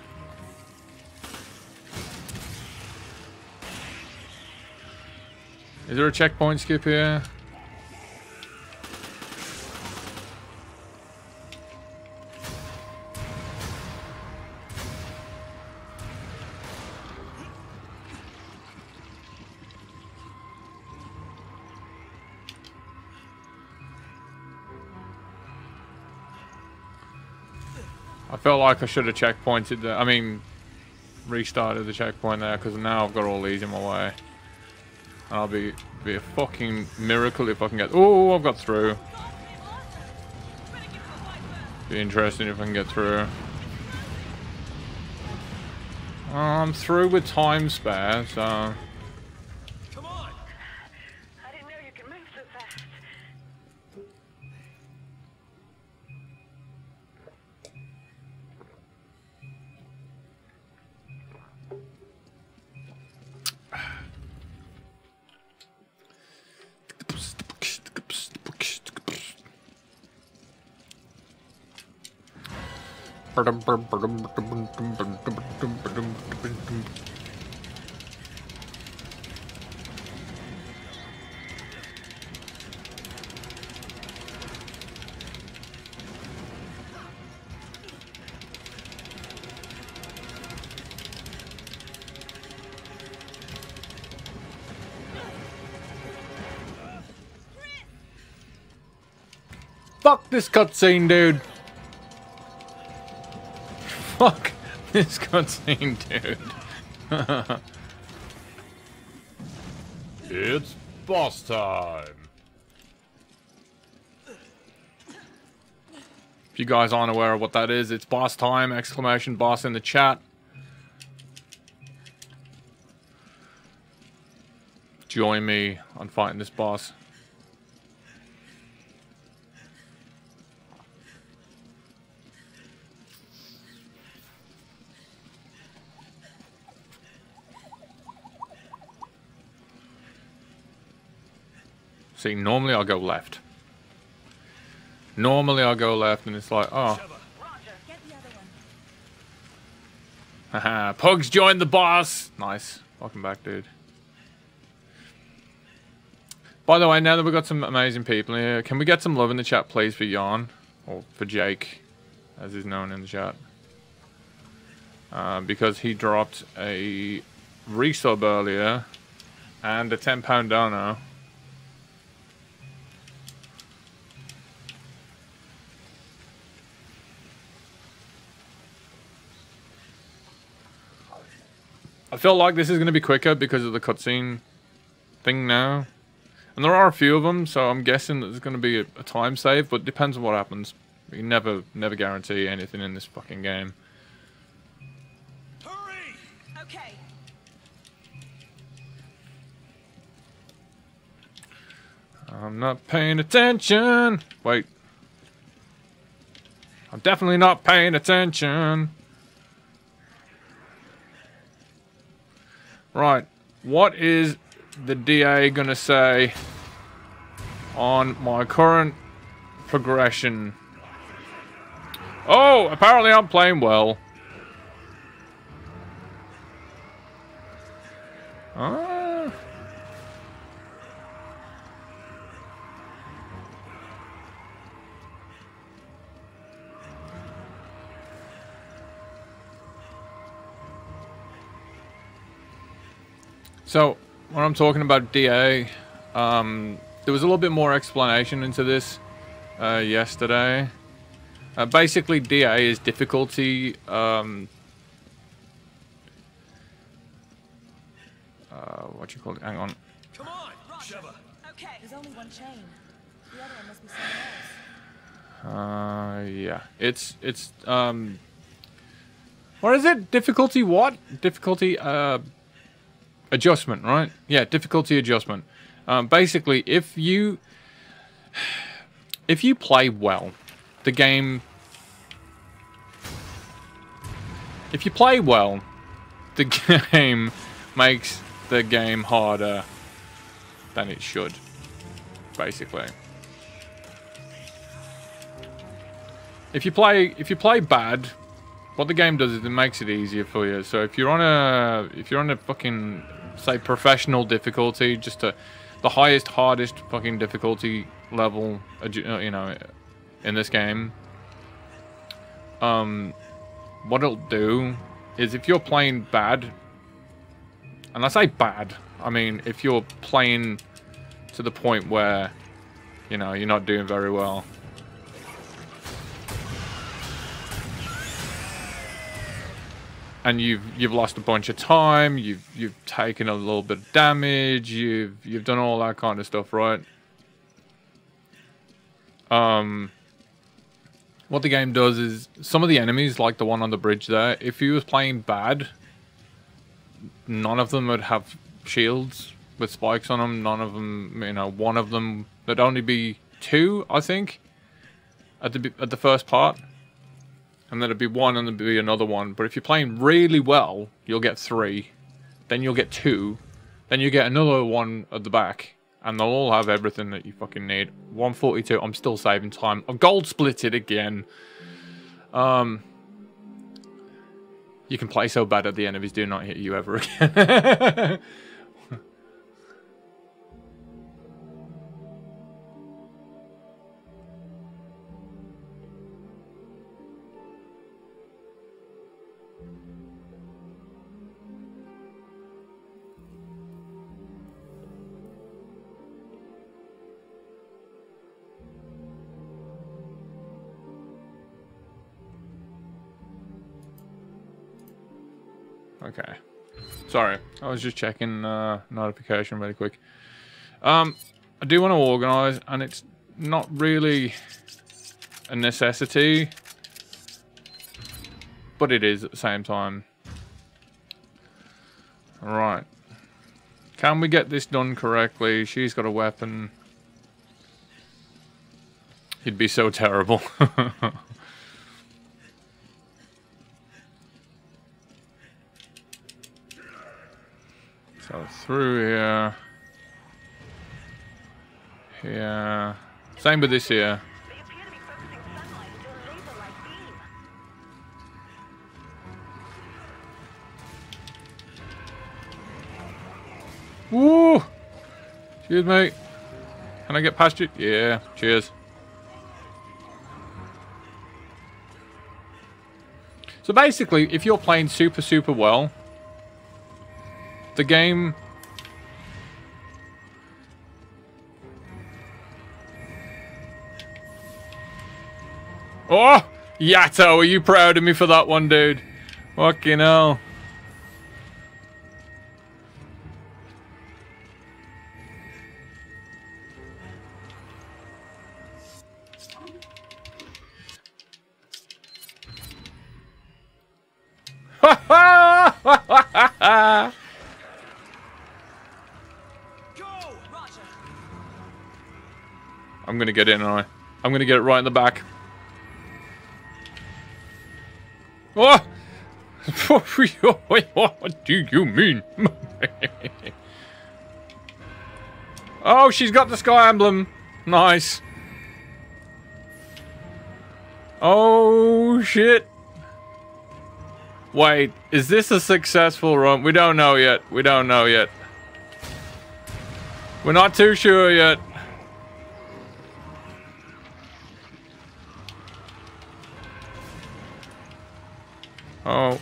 Is there a checkpoint skip here? I felt like I should have checkpointed the, I mean, restarted the checkpoint there because now I've got all these in my way. I'll be be a fucking miracle if I can get. Oh, I've got through. Be interesting if I can get through. I'm through with time spare, so Fuck this cutscene, dude. This cutscene, dude. It's boss time. If you guys aren't aware of what that is, it's boss time! Exclamation boss in the chat. Join me on fighting this boss. See, normally I'll go left. Normally I'll go left and it's like, oh, Get the other one. haha, Pugs joined the boss! Nice. Welcome back, dude. By the way, now that we've got some amazing people here, can we get some love in the chat, please, for Jan? Or for Jake, as he's known in the chat. Uh, because he dropped a resub earlier and a £10 dono. I feel like this is going to be quicker because of the cutscene thing now. And there are a few of them, so I'm guessing that there's going to be a, a time save, but it depends on what happens. You never, never guarantee anything in this fucking game. I'm not paying attention. Wait. I'm definitely not paying attention. Right. What is the DA going to say on my current progression? Oh, apparently I'm playing well. So, when I'm talking about DA, um, there was a little bit more explanation into this uh, yesterday. Uh, basically, DA is difficulty. Um, uh, what you call it? Hang on. Come on, Sheva. Okay. There's only one chain. The other one must be someone else. Uh, yeah. It's it's um. What is it? Difficulty what? Difficulty uh. Adjustment, right? Yeah, difficulty adjustment. Um, basically, if you if you play well, the game. If you play well, the game makes the game harder than it should. Basically. if you play if you play bad, what the game does is it makes it easier for you. So if you're on a if you're on a fucking say professional difficulty, just to the highest hardest fucking difficulty level, uh, you know, in this game, um, what it'll do is if you're playing bad, and I say bad, I mean if you're playing to the point where you know you're not doing very well. And you've you've lost a bunch of time, you've you've taken a little bit of damage, you've you've done all that kind of stuff, right? Um what the game does is some of the enemies, like the one on the bridge there, if you was playing bad, none of them would have shields with spikes on them. None of them, you know, one of them, there'd only be two, I think, at the at the first part and then it'd be one and there'd be another one. But if you're playing really well, you'll get three, then you'll get two, then you get another one at the back, and they'll all have everything that you fucking need. 142, I'm still saving time. I've gold split it again. Um, you can play so bad at the enemies do not hit you ever again. Okay. Sorry, I was just checking uh, notification really quick. Um, I do want to organise, and it's not really a necessity, but it is at the same time. Alright. Can we get this done correctly? She's got a weapon. He'd be so terrible. through here. Here. Same with this here. Woo! Excuse me. Can I get past you? Yeah, cheers. So basically, if you're playing super, super well, the game... Oh! Yato, are you proud of me for that one, dude? Fucking hell. Get in, aren't I? I'm gonna get it right in the back. Oh! what do you mean? oh, she's got the sky emblem. Nice. Oh, shit. Wait, is this a successful run? We don't know yet. We don't know yet. We're not too sure yet. Oh,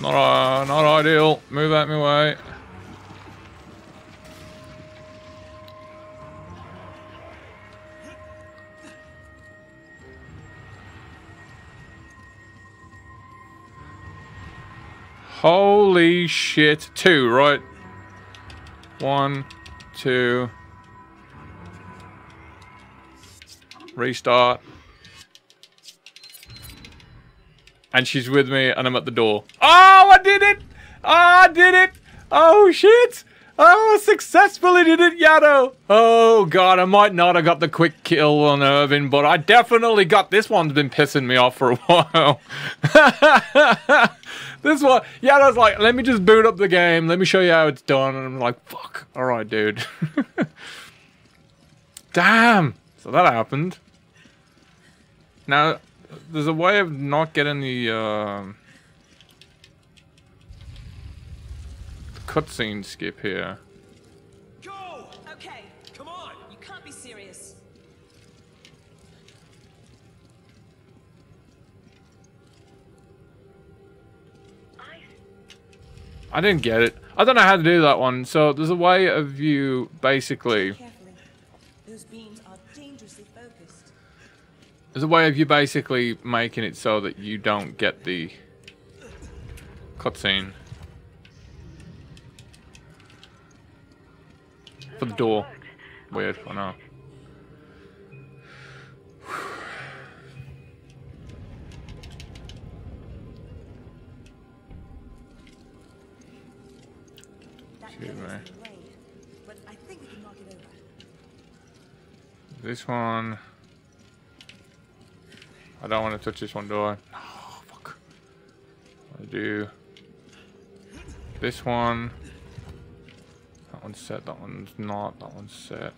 not uh, not ideal. Move out my way. Holy shit. Two, right? One, two. Restart. And she's with me, and I'm at the door. Oh, I did it! Oh, I did it! Oh, shit! Oh, successfully did it, Yato! Oh, God, I might not have got the quick kill on Irving, but I definitely got... This one's been pissing me off for a while. this one... Yato's like, let me just boot up the game. Let me show you how it's done. And I'm like, fuck. All right, dude. Damn! So that happened. Now, there's a way of not getting the, the cutscene skip here. Go! Okay, Come on! you can't be serious. I I didn't get it. I don't know how to do that one. So there's a way of you basically. Carefully. Those beams are dangerously focused. There's a way of you basically making it so that you don't get the cutscene for the door. Weird. I know. That Excuse killer's me. in the I don't want to touch this one, do I? No, fuck. I do. This one. That one's set, that one's not, that one's set.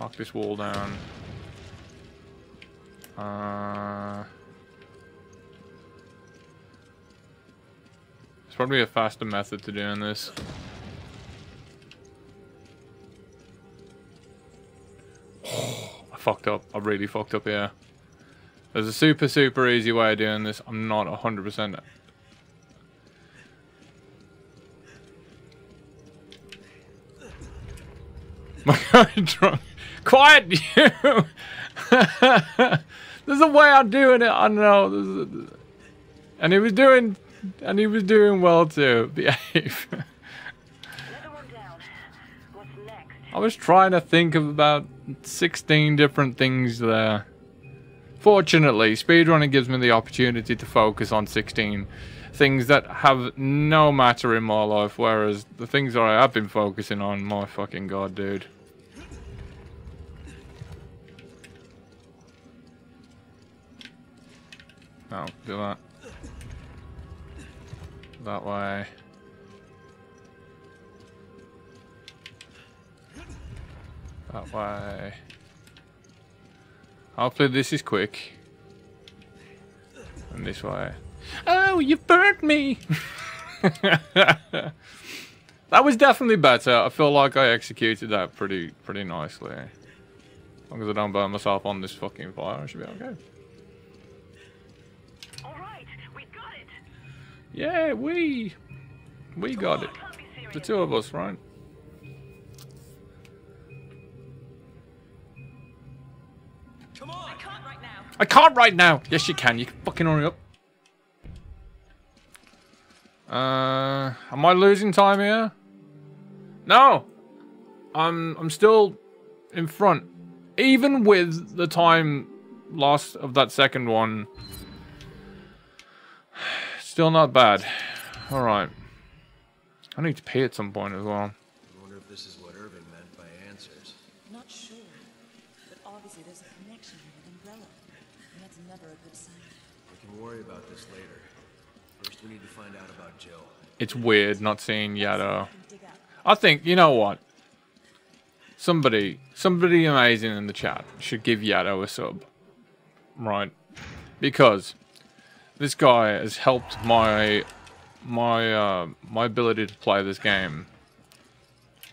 Knock this wall down. Uh, there's probably a faster method to doing this. I fucked up. I really fucked up here. There's a super, super easy way of doing this. I'm not 100%. My God, drunk. Quiet, you! There's a way I'm doing it. I know. A- and he was doing And he was doing well too. Behave. Another one down. What's next? I was trying to think of about 16 different things there. Fortunately, speedrunning gives me the opportunity to focus on 16 things that have no matter in my life, whereas the things that I have been focusing on, my fucking god, dude. No, do that. That way. That way. Hopefully this is quick. And this way. Oh, you burnt me! that was definitely better. I feel like I executed that pretty pretty nicely. As long as I don't burn myself on this fucking fire, I should be okay. All right, we got it. Yeah, we we got it. Can't be serious. The two of us, right? I can't right now. Yes, you can. You can fucking hurry up. Uh, am I losing time here? No. I'm I'm still in front. Even with the time lost of that second one. Still not bad. Alright. I need to pay at some point as well. I wonder if this is what Irving meant by answers. Not sure. But obviously there's a connection here with Umbrella. And that's never a good sign. We can worry about this later. First, we need to find out about Jill. It's weird not seeing Yado. Can dig out. I think, you know what? Somebody, somebody amazing in the chat should give Yado a sub. Right. Because this guy has helped my my uh, my ability to play this game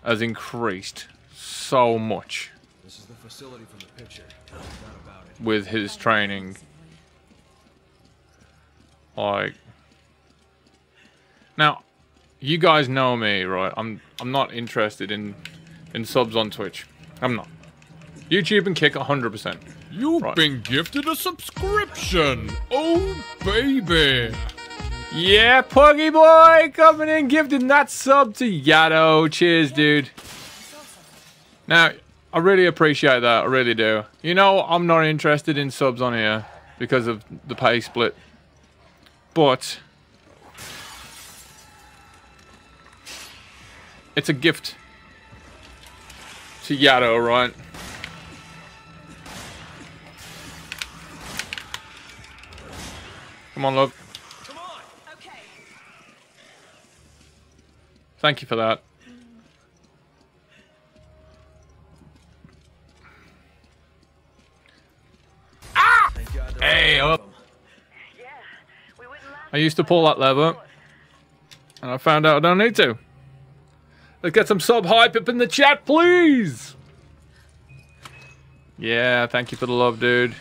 has increased so much This is the facility from the picture. No doubt about it. with his training. Like now, you guys know me, right? I'm I'm not interested in in subs on Twitch. I'm not. YouTube and Kick 100%. You've Right. been gifted a subscription. Oh, baby. Yeah, Puggy boy coming in gifting that sub to Yado. Cheers, dude. Now, I really appreciate that. I really do. You know, I'm not interested in subs on here because of the pay split. But it's a gift to Yado, right? Come on, love. Come on! Okay. Thank you for that. There Hey, up. last. I used to pull that lever, and I found out I don't need to. Let's get some sub hype up in the chat, please. Yeah, thank you for the love, dude.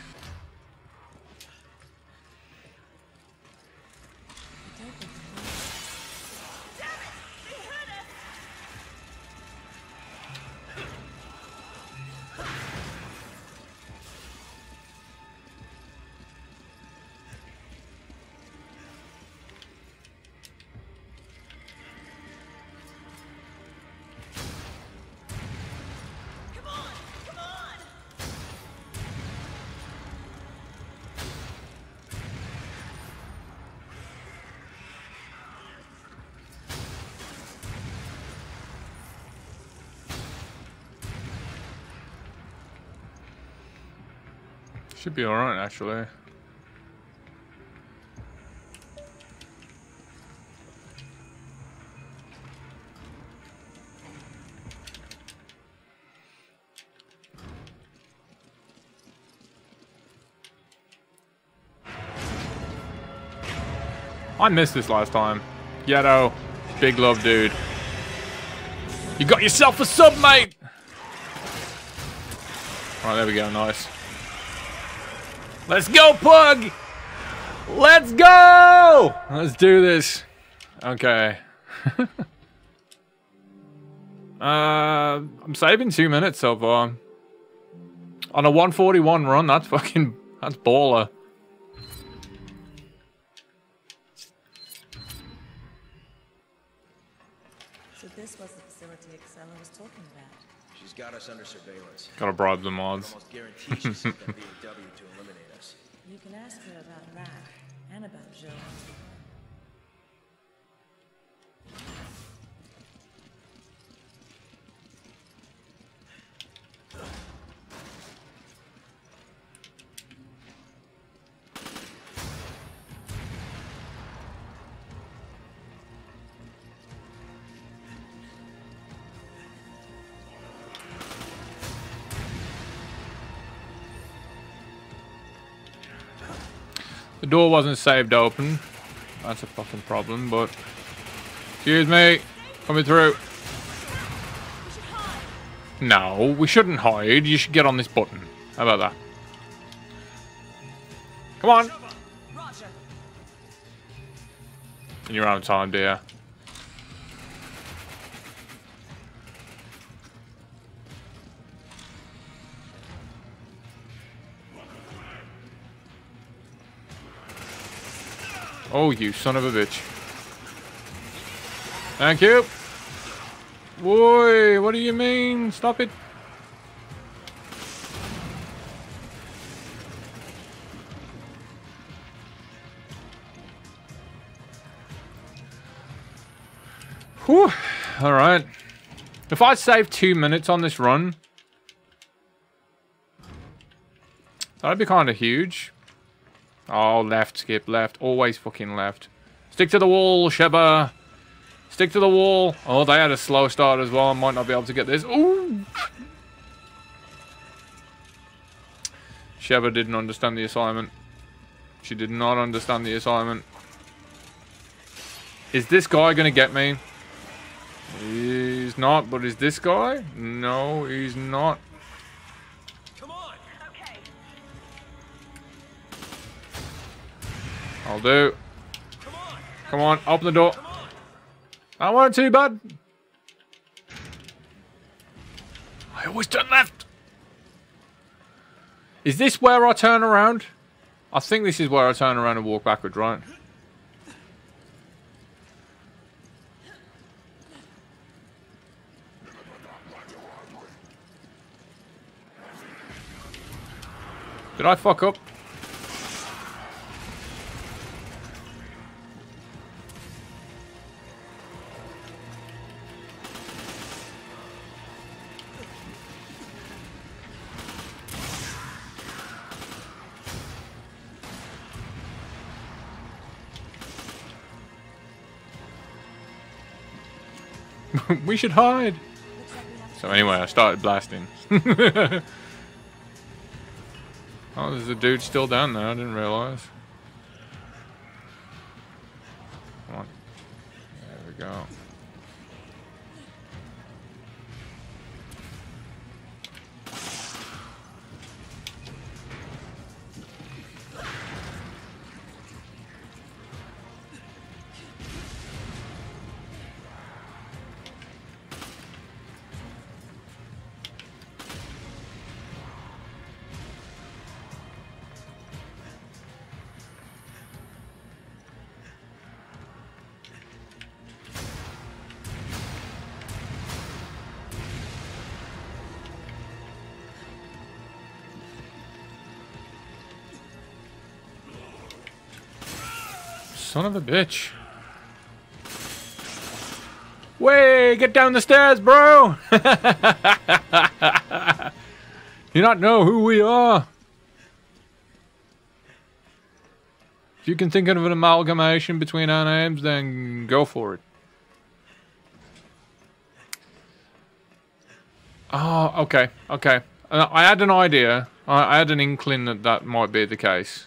Be alright, actually. I missed this last time. Yeto, big love, dude. You got yourself a sub, mate! Right, there we go, nice. Let's go, plug. Let's go! Let's do this. Okay. uh, I'm saving two minutes so far. On a 141 run, that's fucking... That's baller. So this was the facility Excella was talking about. She's got us under surveillance. Gotta bribe the mods. Her about that and about Joe. The door wasn't saved open. That's a fucking problem, but... Excuse me. Coming through. No, we shouldn't hide. You should get on this button. How about that? Come on. In your own time, dear. Oh, you son of a bitch. Thank you. Boy, what do you mean? Stop it. Whew. All right. If I save two minutes on this run, that'd be kind of huge. Oh, left, skip, left. Always fucking left. Stick to the wall, Sheva. Stick to the wall. Oh, they had a slow start as well. I might not be able to get this. Ooh. Sheva didn't understand the assignment. She did not understand the assignment. Is this guy going to get me? He's not, but is this guy? No, he's not. I'll do. Come on. Open the door. I want to, bud. I always turn left. Is this where I turn around? I think this is where I turn around and walk backwards, right? Did I fuck up? we should hide. So anyway, I started blasting. oh, there's a dude still down there. I didn't realize. Come on. There we go. Son of a bitch. Way, get down the stairs, bro! you not know who we are? If you can think of an amalgamation between our names, then go for it. Oh, okay, okay. Uh, I had an idea. I, I had an inkling that that might be the case.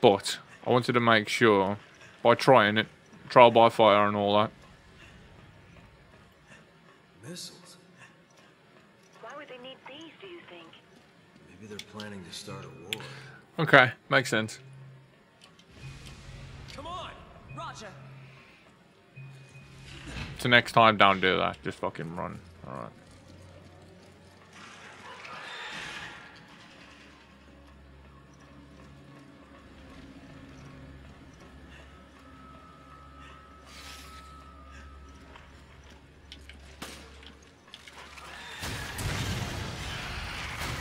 But I wanted to make sure by trying it, trial by fire and all that. Missiles? Why would they need these, do you think? Maybe they're planning to start a war. Okay, makes sense. Come on. Roger. So next time, don't do that. Just fucking run. Alright.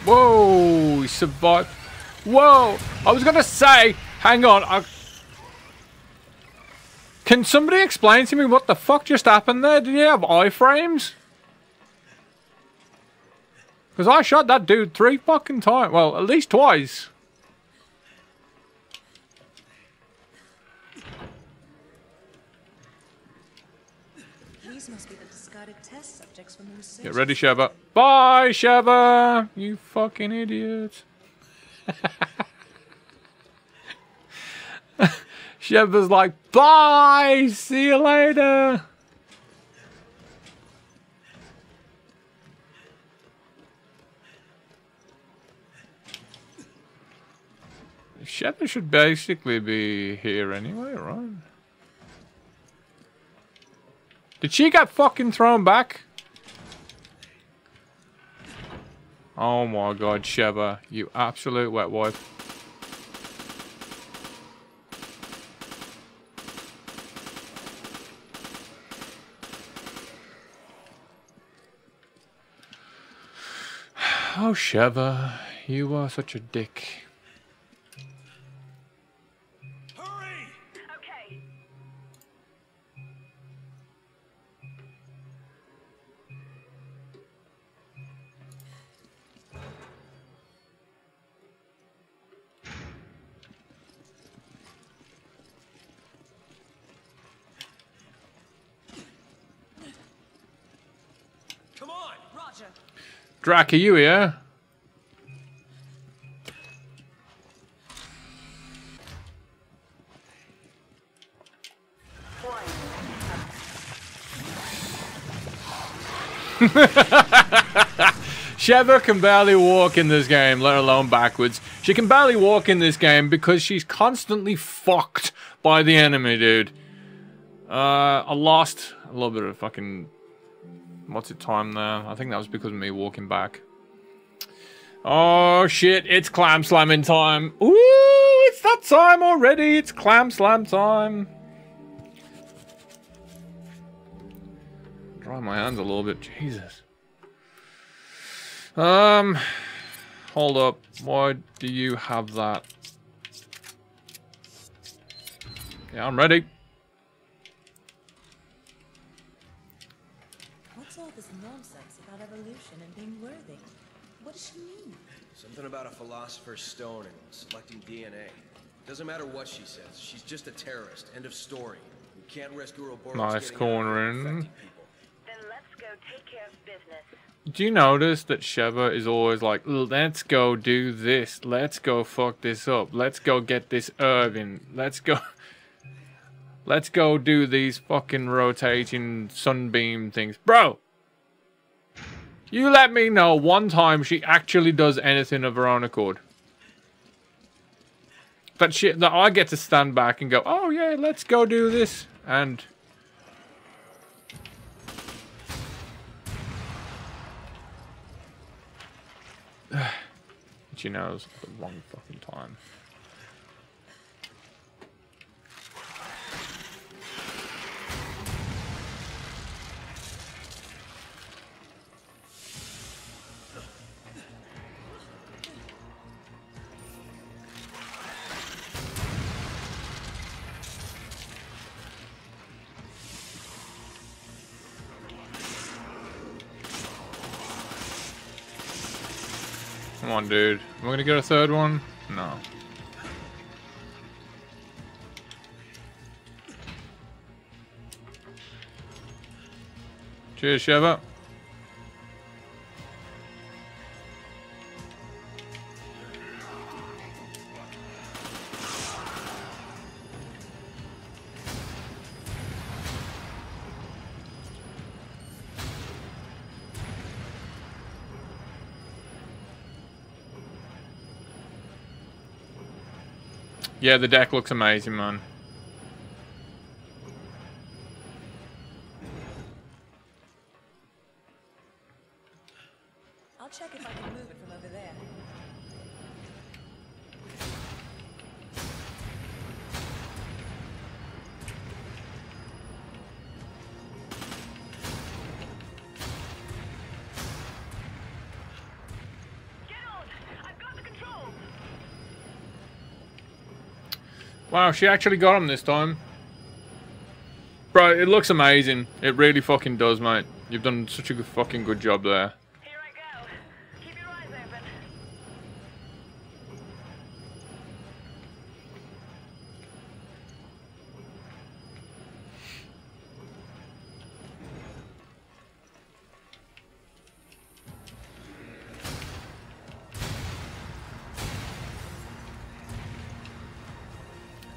Whoa, he survived. Whoa, I was gonna say, hang on. I... Can somebody explain to me what the fuck just happened there? Did he have iframes? Because I shot that dude three fucking times. Well, at least twice. These must be the discarded test subjects from the research. Get ready, Sheva. Bye, Sheva! You fucking idiot. Sheva's like, bye! See you later! Sheva should basically be here anyway, right? Did she get fucking thrown back? Oh my god, Sheva, you absolute wet wipe. Oh, Sheva, you are such a dick. Drac, are you here? Sheva can barely walk in this game, let alone backwards. She can barely walk in this game because she's constantly fucked by the enemy, dude. Uh, I lost a little bit of fucking... What's it time there? I think that was because of me walking back. Oh shit, it's clam slamming time. Ooh, it's that time already. It's clam slam time. Dry my hands a little bit. Jesus. Um, hold up. Why do you have that? Yeah, I'm ready. Something about a philosopher's stone and selecting DNA. Doesn't matter what she says. She's just a terrorist. End of story. We can't risk Ouroboros Nice getting out and cornering. infecting. Then let's go take care of business. Do you notice that Sheva is always like, let's go do this. Let's go fuck this up. Let's go get this herb. Let's go. Let's go do these fucking rotating sunbeam things. Bro! You let me know one time she actually does anything of her own accord. That shit that I get to stand back and go, oh yeah, let's go do this. And she knows the wrong fucking time. On, dude. Am I gonna get a third one? No. Cheers, Sheva. Yeah, the deck looks amazing, man. She actually got him this time. Bro, it looks amazing. It really fucking does, mate. You've done such a good fucking good job there.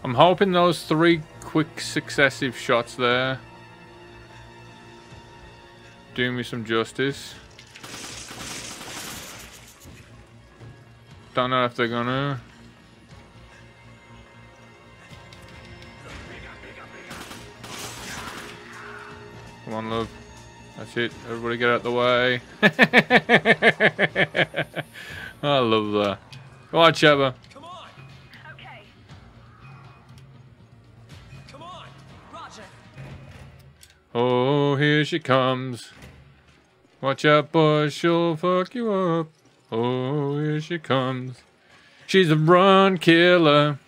I'm hoping those three quick successive shots there do me some justice. Don't know if they're gonna. Come on, love. That's it. Everybody get out the way. I love that. Come on. Oh, here she comes. Watch out, boys, she'll fuck you up. Oh, here she comes. She's a run killer.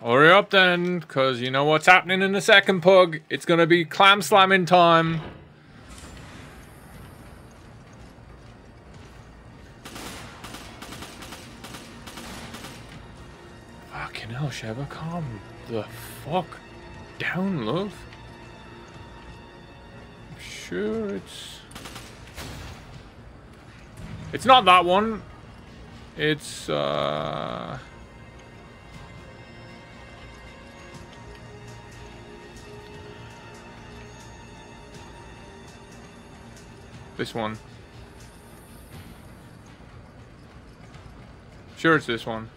Hurry up then, because you know what's happening in the second pug. It's going to be clam slamming time. Hell, Sheva, calm the fuck down, love. I'm sure it's... It's not that one. It's, uh... This one. Sure, it's this one.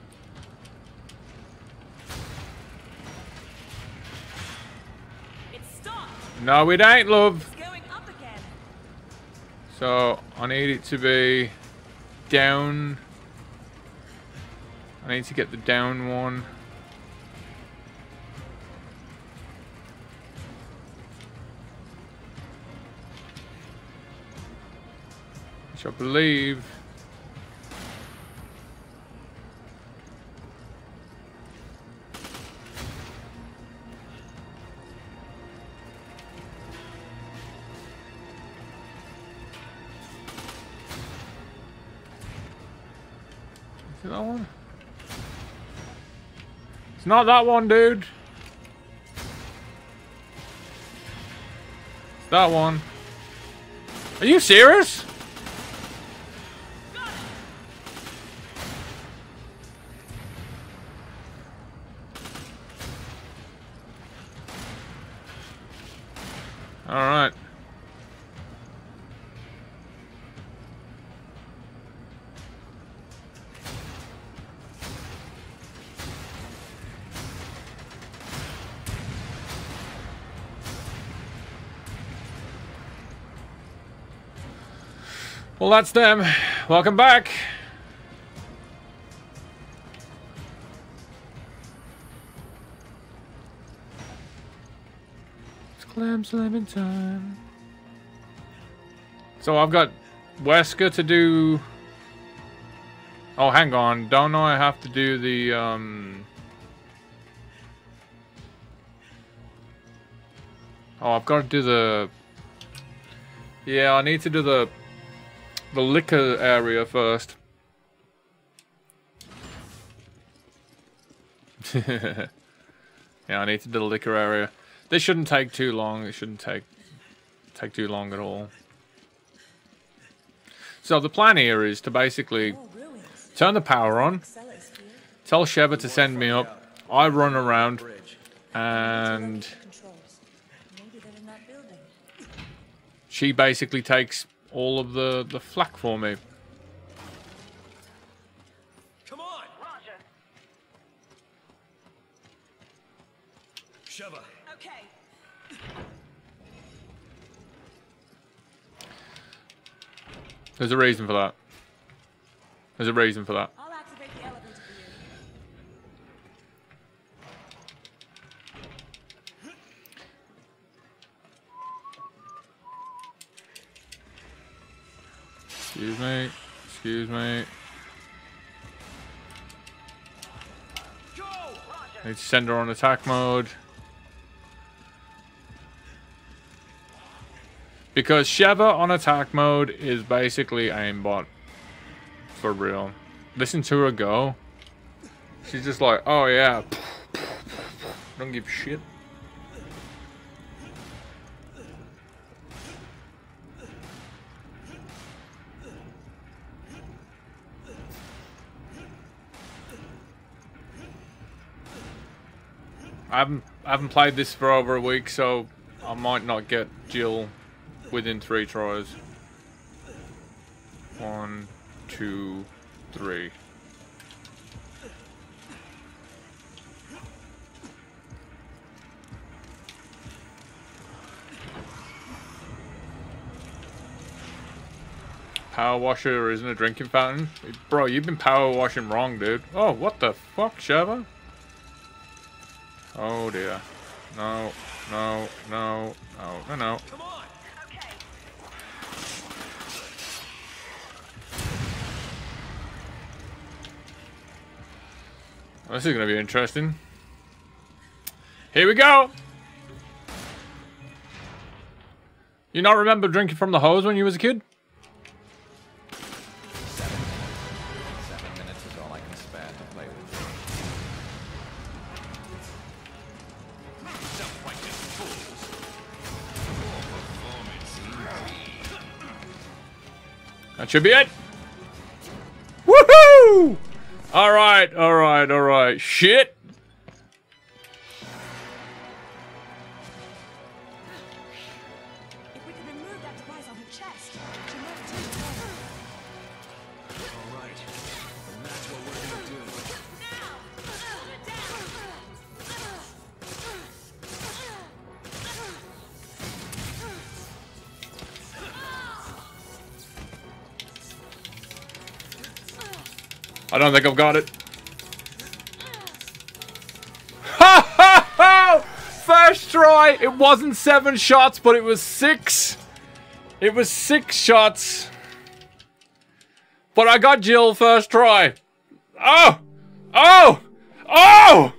No, it ain't, love. It's going up again. So, I need it to be down. I need to get the down one. Which I believe... not that one, dude. That one. Are you serious? Well, that's them. Welcome back. It's clam slamming time. So I've got Wesker to do. Oh, hang on. Don't know I have to do the um? Oh, I've got to do the. Yeah, I need to do the the liquor area first. yeah, I need to do the liquor area. This shouldn't take too long. It shouldn't take take too long at all. So the plan here is to basically turn the power on, tell Sheva to send me up. I run around and she basically takes all of the the flack for me. Come on! Roger. Sheva, Okay. There's a reason for that. There's a reason for that. Excuse me. Excuse me. Need to send her on attack mode. Because Sheva on attack mode is basically aimbot. For real. Listen to her go. She's just like, oh yeah. Don't give shit. I haven't I haven't played this for over a week, so I might not get Jill within three tries. One, two, three. Power washer isn't a drinking fountain? Bro, you've been power washing wrong, dude. Oh, what the fuck, Sheva? Oh dear. No, no, no, no, no, no. Come on! This is going to be interesting. Here we go! You not remember drinking from the hose when you was a kid? That should be it. Woohoo! All right, all right, all right. Shit. I don't think I've got it. Ha ha ha! First try. It wasn't seven shots, but it was six. It was six shots. But I got Jill first try. Oh! Oh! Oh!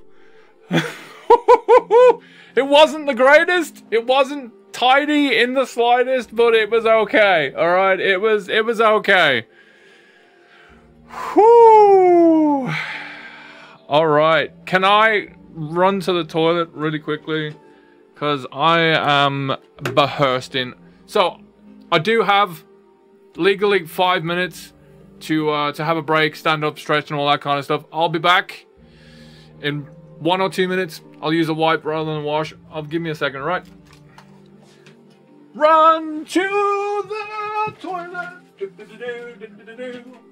it wasn't the greatest. It wasn't tidy in the slightest, but it was okay. All right, it was it was okay. Whew. All right. Can I run to the toilet really quickly? Because I am bursting. So, I do have legally five minutes to uh, to have a break, stand up, stretch, and all that kind of stuff. I'll be back in one or two minutes. I'll use a wipe rather than a wash. I'll give me a second, right? Run to the toilet. Do-do-do-do-do-do-do. I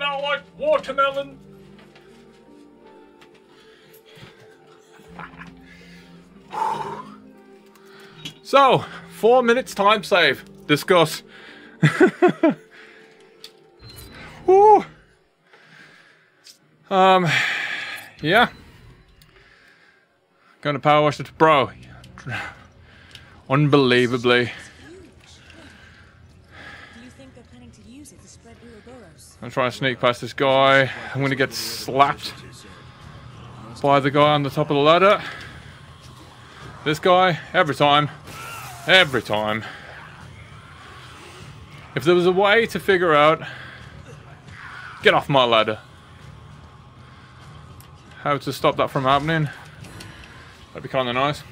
smell like watermelon. so, four minutes time save. Discuss. Whew. Um, yeah. Gonna power wash it, bro. Unbelievably. Do you think they're planning to use it to spread Ouroboros? I'm trying to sneak past this guy. I'm gonna get slapped by the guy on the top of the ladder. This guy, every time. Every time. If there was a way to figure out get off my ladder. How to stop that from happening. That'd be kinda nice.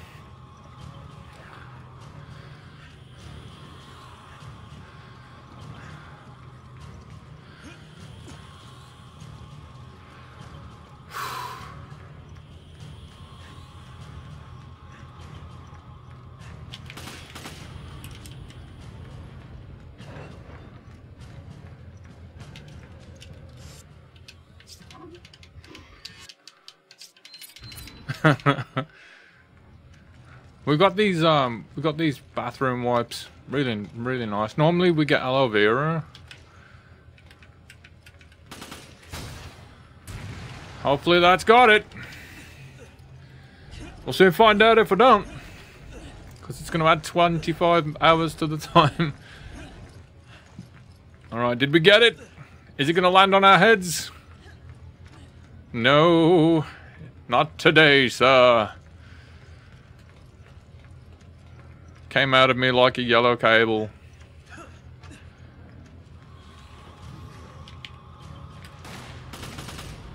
We've got these um we got these bathroom wipes. Really really nice. Normally we get aloe vera. Hopefully that's got it. We'll soon find out if we don't. Because it's going to add 25 hours to the time. Alright, did we get it? Is it going to land on our heads? No. Not today, sir. Came out of me like a yellow cable.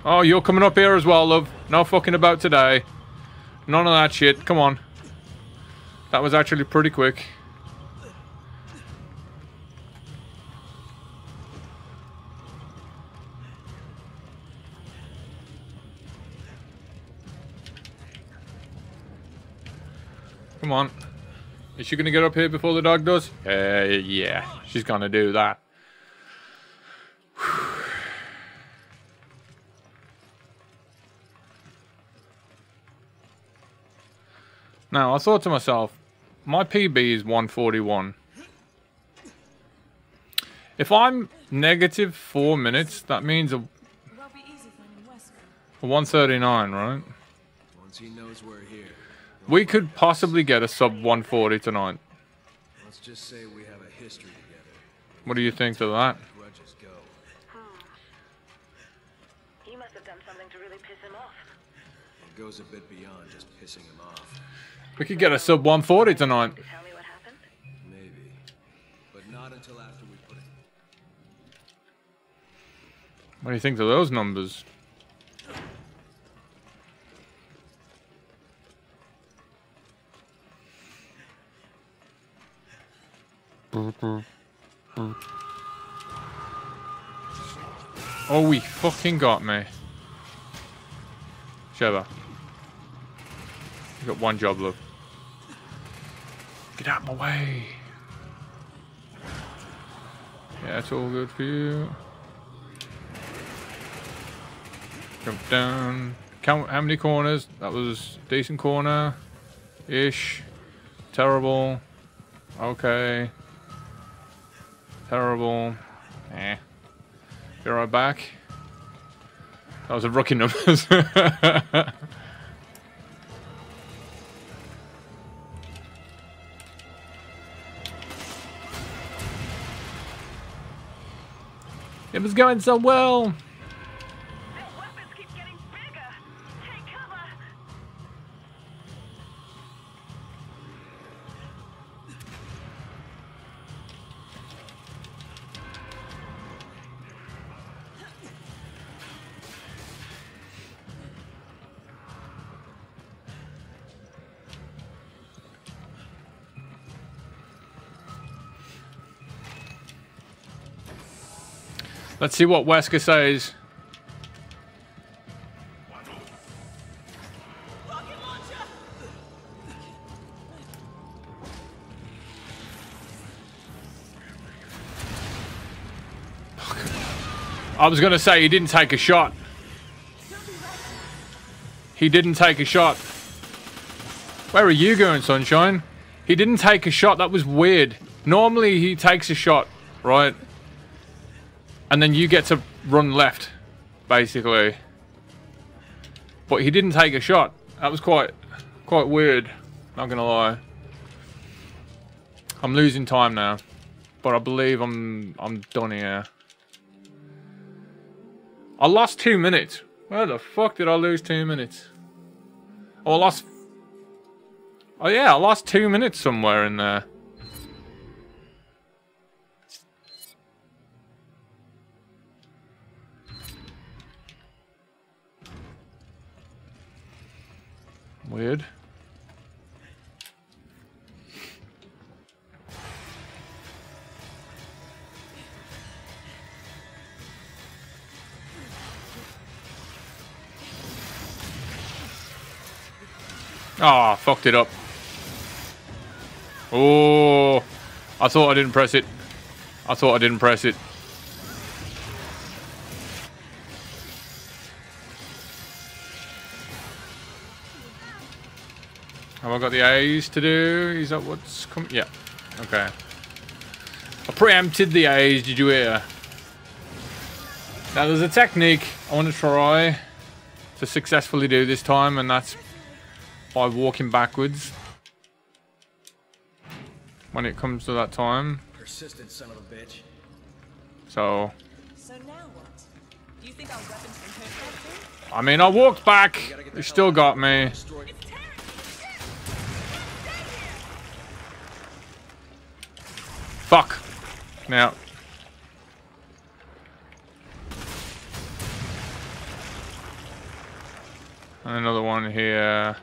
Oh, you're coming up here as well, love. No fucking about today. None of that shit. Come on. That was actually pretty quick. Come on. Is she gonna get up here before the dog does? Uh, yeah, she's gonna do that. Now, I thought to myself, my PB is 141. If I'm negative four minutes, that means a, Won't be easy finding Wesker. a 139, right? Once he knows we're here, We could possibly get a sub 140 tonight. let's just say we have a history together. What do you think of that? Grudges go. Must have done something to really piss him off. It goes a bit beyond just pissing him off. We could get a sub 140 tonight. Tell me what happened? Maybe. But not until after we put it. What do you think of those numbers? Oh, we fucking got me. Sheva. You got one job, love. Get out of my way. Yeah, it's all good for you. Jump down. Count how many corners? That was decent corner. Ish. Terrible. Okay. Terrible. Eh. Be right back. That was a rookie numbers. it was going so well. Let's see what Wesker says. I was going to say he didn't take a shot. He didn't take a shot. Where are you going, Sunshine? He didn't take a shot. That was weird. Normally he takes a shot, right? And then you get to run left, basically. But he didn't take a shot. That was quite, quite weird. Not gonna lie. I'm losing time now, but I believe I'm, I'm done here. I lost two minutes. Where the fuck did I lose two minutes? Oh, I lost. Oh yeah, I lost two minutes somewhere in there. Weird. Ah, fucked it up. Oh, I thought I didn't press it. I thought I didn't press it. I got the A's to do? Is that what's coming? Yeah. Okay. I preempted the A's, did you hear? Now there's a technique I want to try to successfully do this time, and that's by walking backwards when it comes to that time. Persistent son of a bitch. So, So now what? Do you think our weapons can hurt that thing? I mean, I walked back. They still got me. Fuck. Now. Another one here.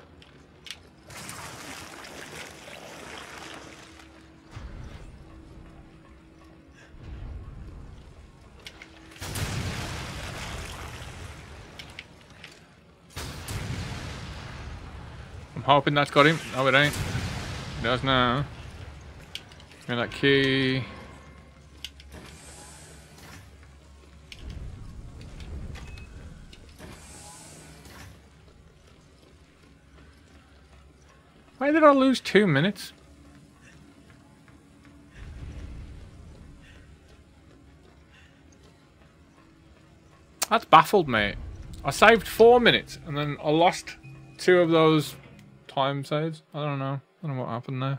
I'm hoping that's got him. No, it ain't. It does now. Give me that key. Why did I lose two minutes? That's baffled me. I saved four minutes and then I lost two of those time saves. I don't know. I don't know what happened there.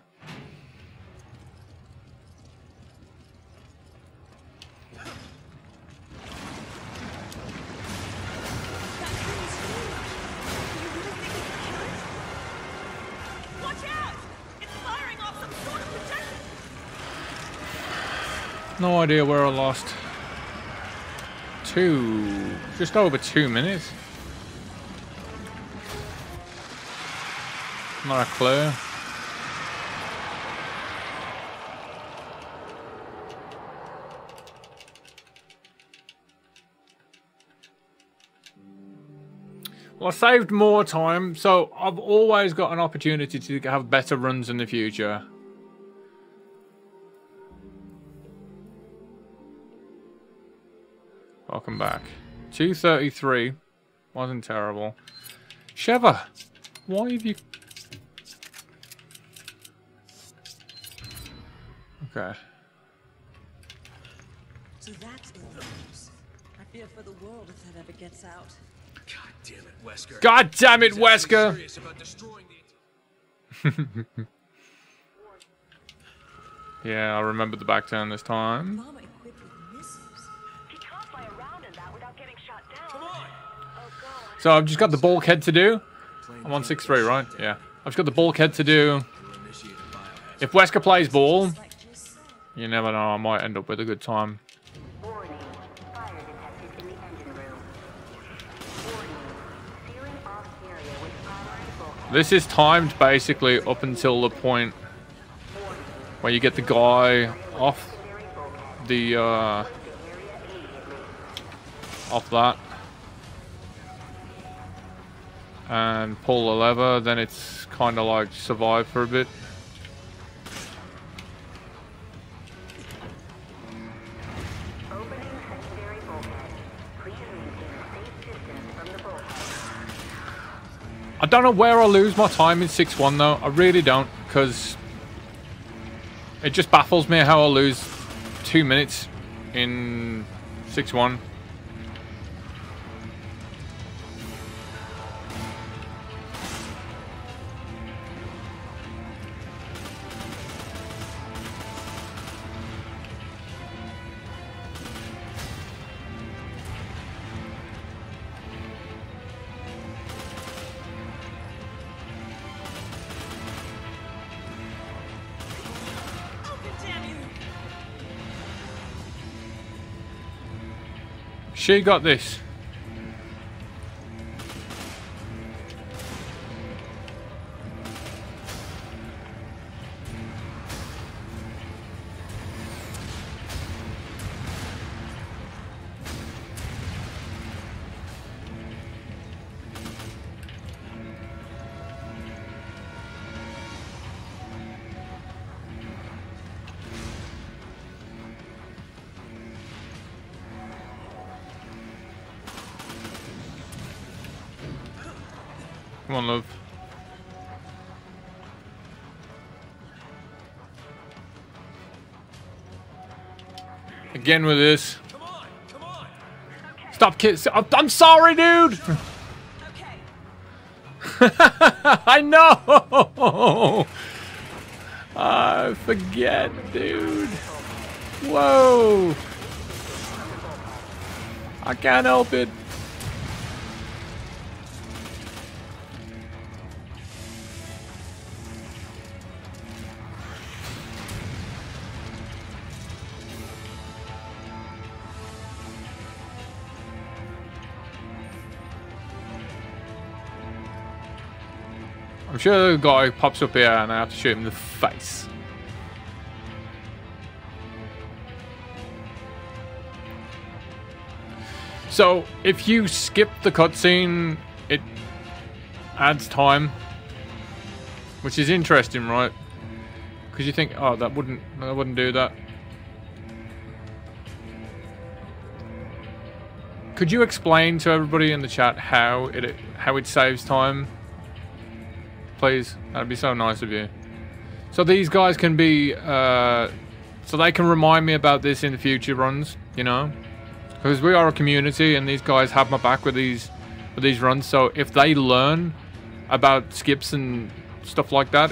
No idea where I lost. Two, just over two minutes. Not a clue. Well, I saved more time, so I've always got an opportunity to have better runs in the future. Welcome back. 233. Wasn't terrible. Sheva, why have you... Okay. So that's ill news. I fear for the world if that ever gets out. God damn it, Wesker. God damn it, Wesker! serious about destroying the- Yeah, I remember the back turn this time. Mama So I've just got the bulkhead to do. I'm on 6-3, right? Yeah. I've just got the bulkhead to do. If Wesker plays ball, you never know, I might end up with a good time. This is timed basically up until the point where you get the guy off the, uh, off that. And pull the lever, then it's kind of like survive for a bit. Opening secondary bulkhead. Please maintain safe distance from the bulkhead. I don't know where I lose my time in 6-1 though. I really don't, because it just baffles me how I lose two minutes in 6-1. She got this. Again with this. Come on, come on. Stop kiss. I'm, sorry, dude. Okay. I know. I forget, dude. Whoa. I can't help it. Sure the guy pops up here and I have to shoot him in the face. So, if you skip the cutscene, it adds time. Which is interesting, right? Because you think, oh, that wouldn't, that wouldn't do that. Could you explain to everybody in the chat how it how it saves time? Please, that'd be so nice of you. So these guys can be, uh, so they can remind me about this in the future runs, you know, because we are a community and these guys have my back with these with these runs. So if they learn about skips and stuff like that,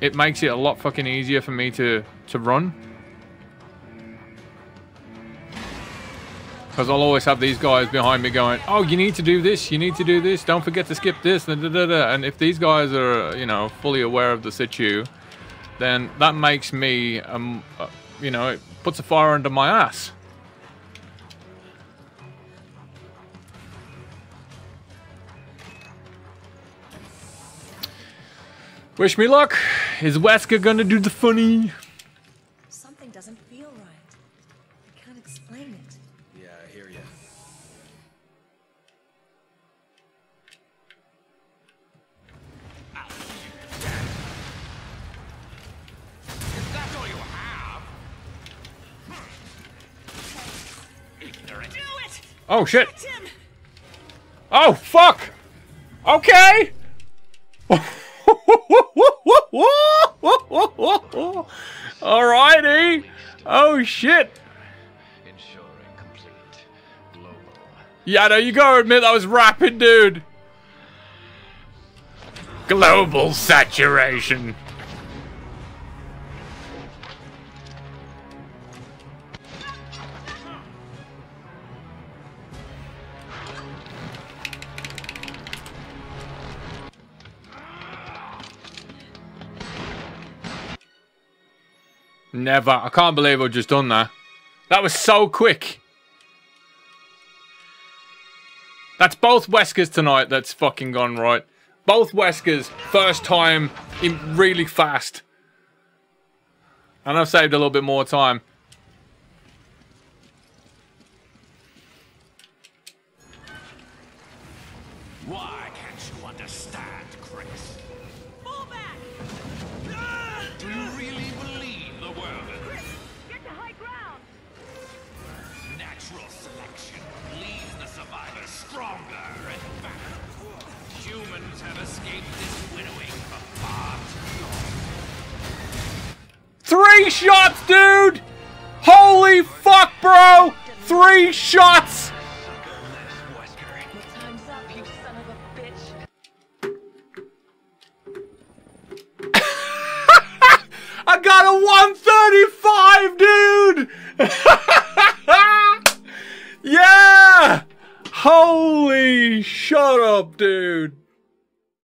it makes it a lot fucking easier for me to to run. Because I'll always have these guys behind me going, oh, you need to do this, you need to do this, don't forget to skip this, da, da, da, and if these guys are, you know, fully aware of the situ, then that makes me, um, uh, you know, it puts a fire under my ass. Wish me luck. Is Wesker gonna do the funny? Oh shit! Oh fuck! Okay! Alrighty! Oh shit! Ensuring complete global. Yeah, no, you gotta admit that was rapid, dude. Global saturation. Never. I can't believe I've just done that. That was so quick. That's both Weskers tonight that's fucking gone right. Both Weskers, first time, in really fast. And I've saved a little bit more time. Three shots, dude! Holy fuck, bro! Three shots! I got a 135, dude! yeah! Holy shut up, dude.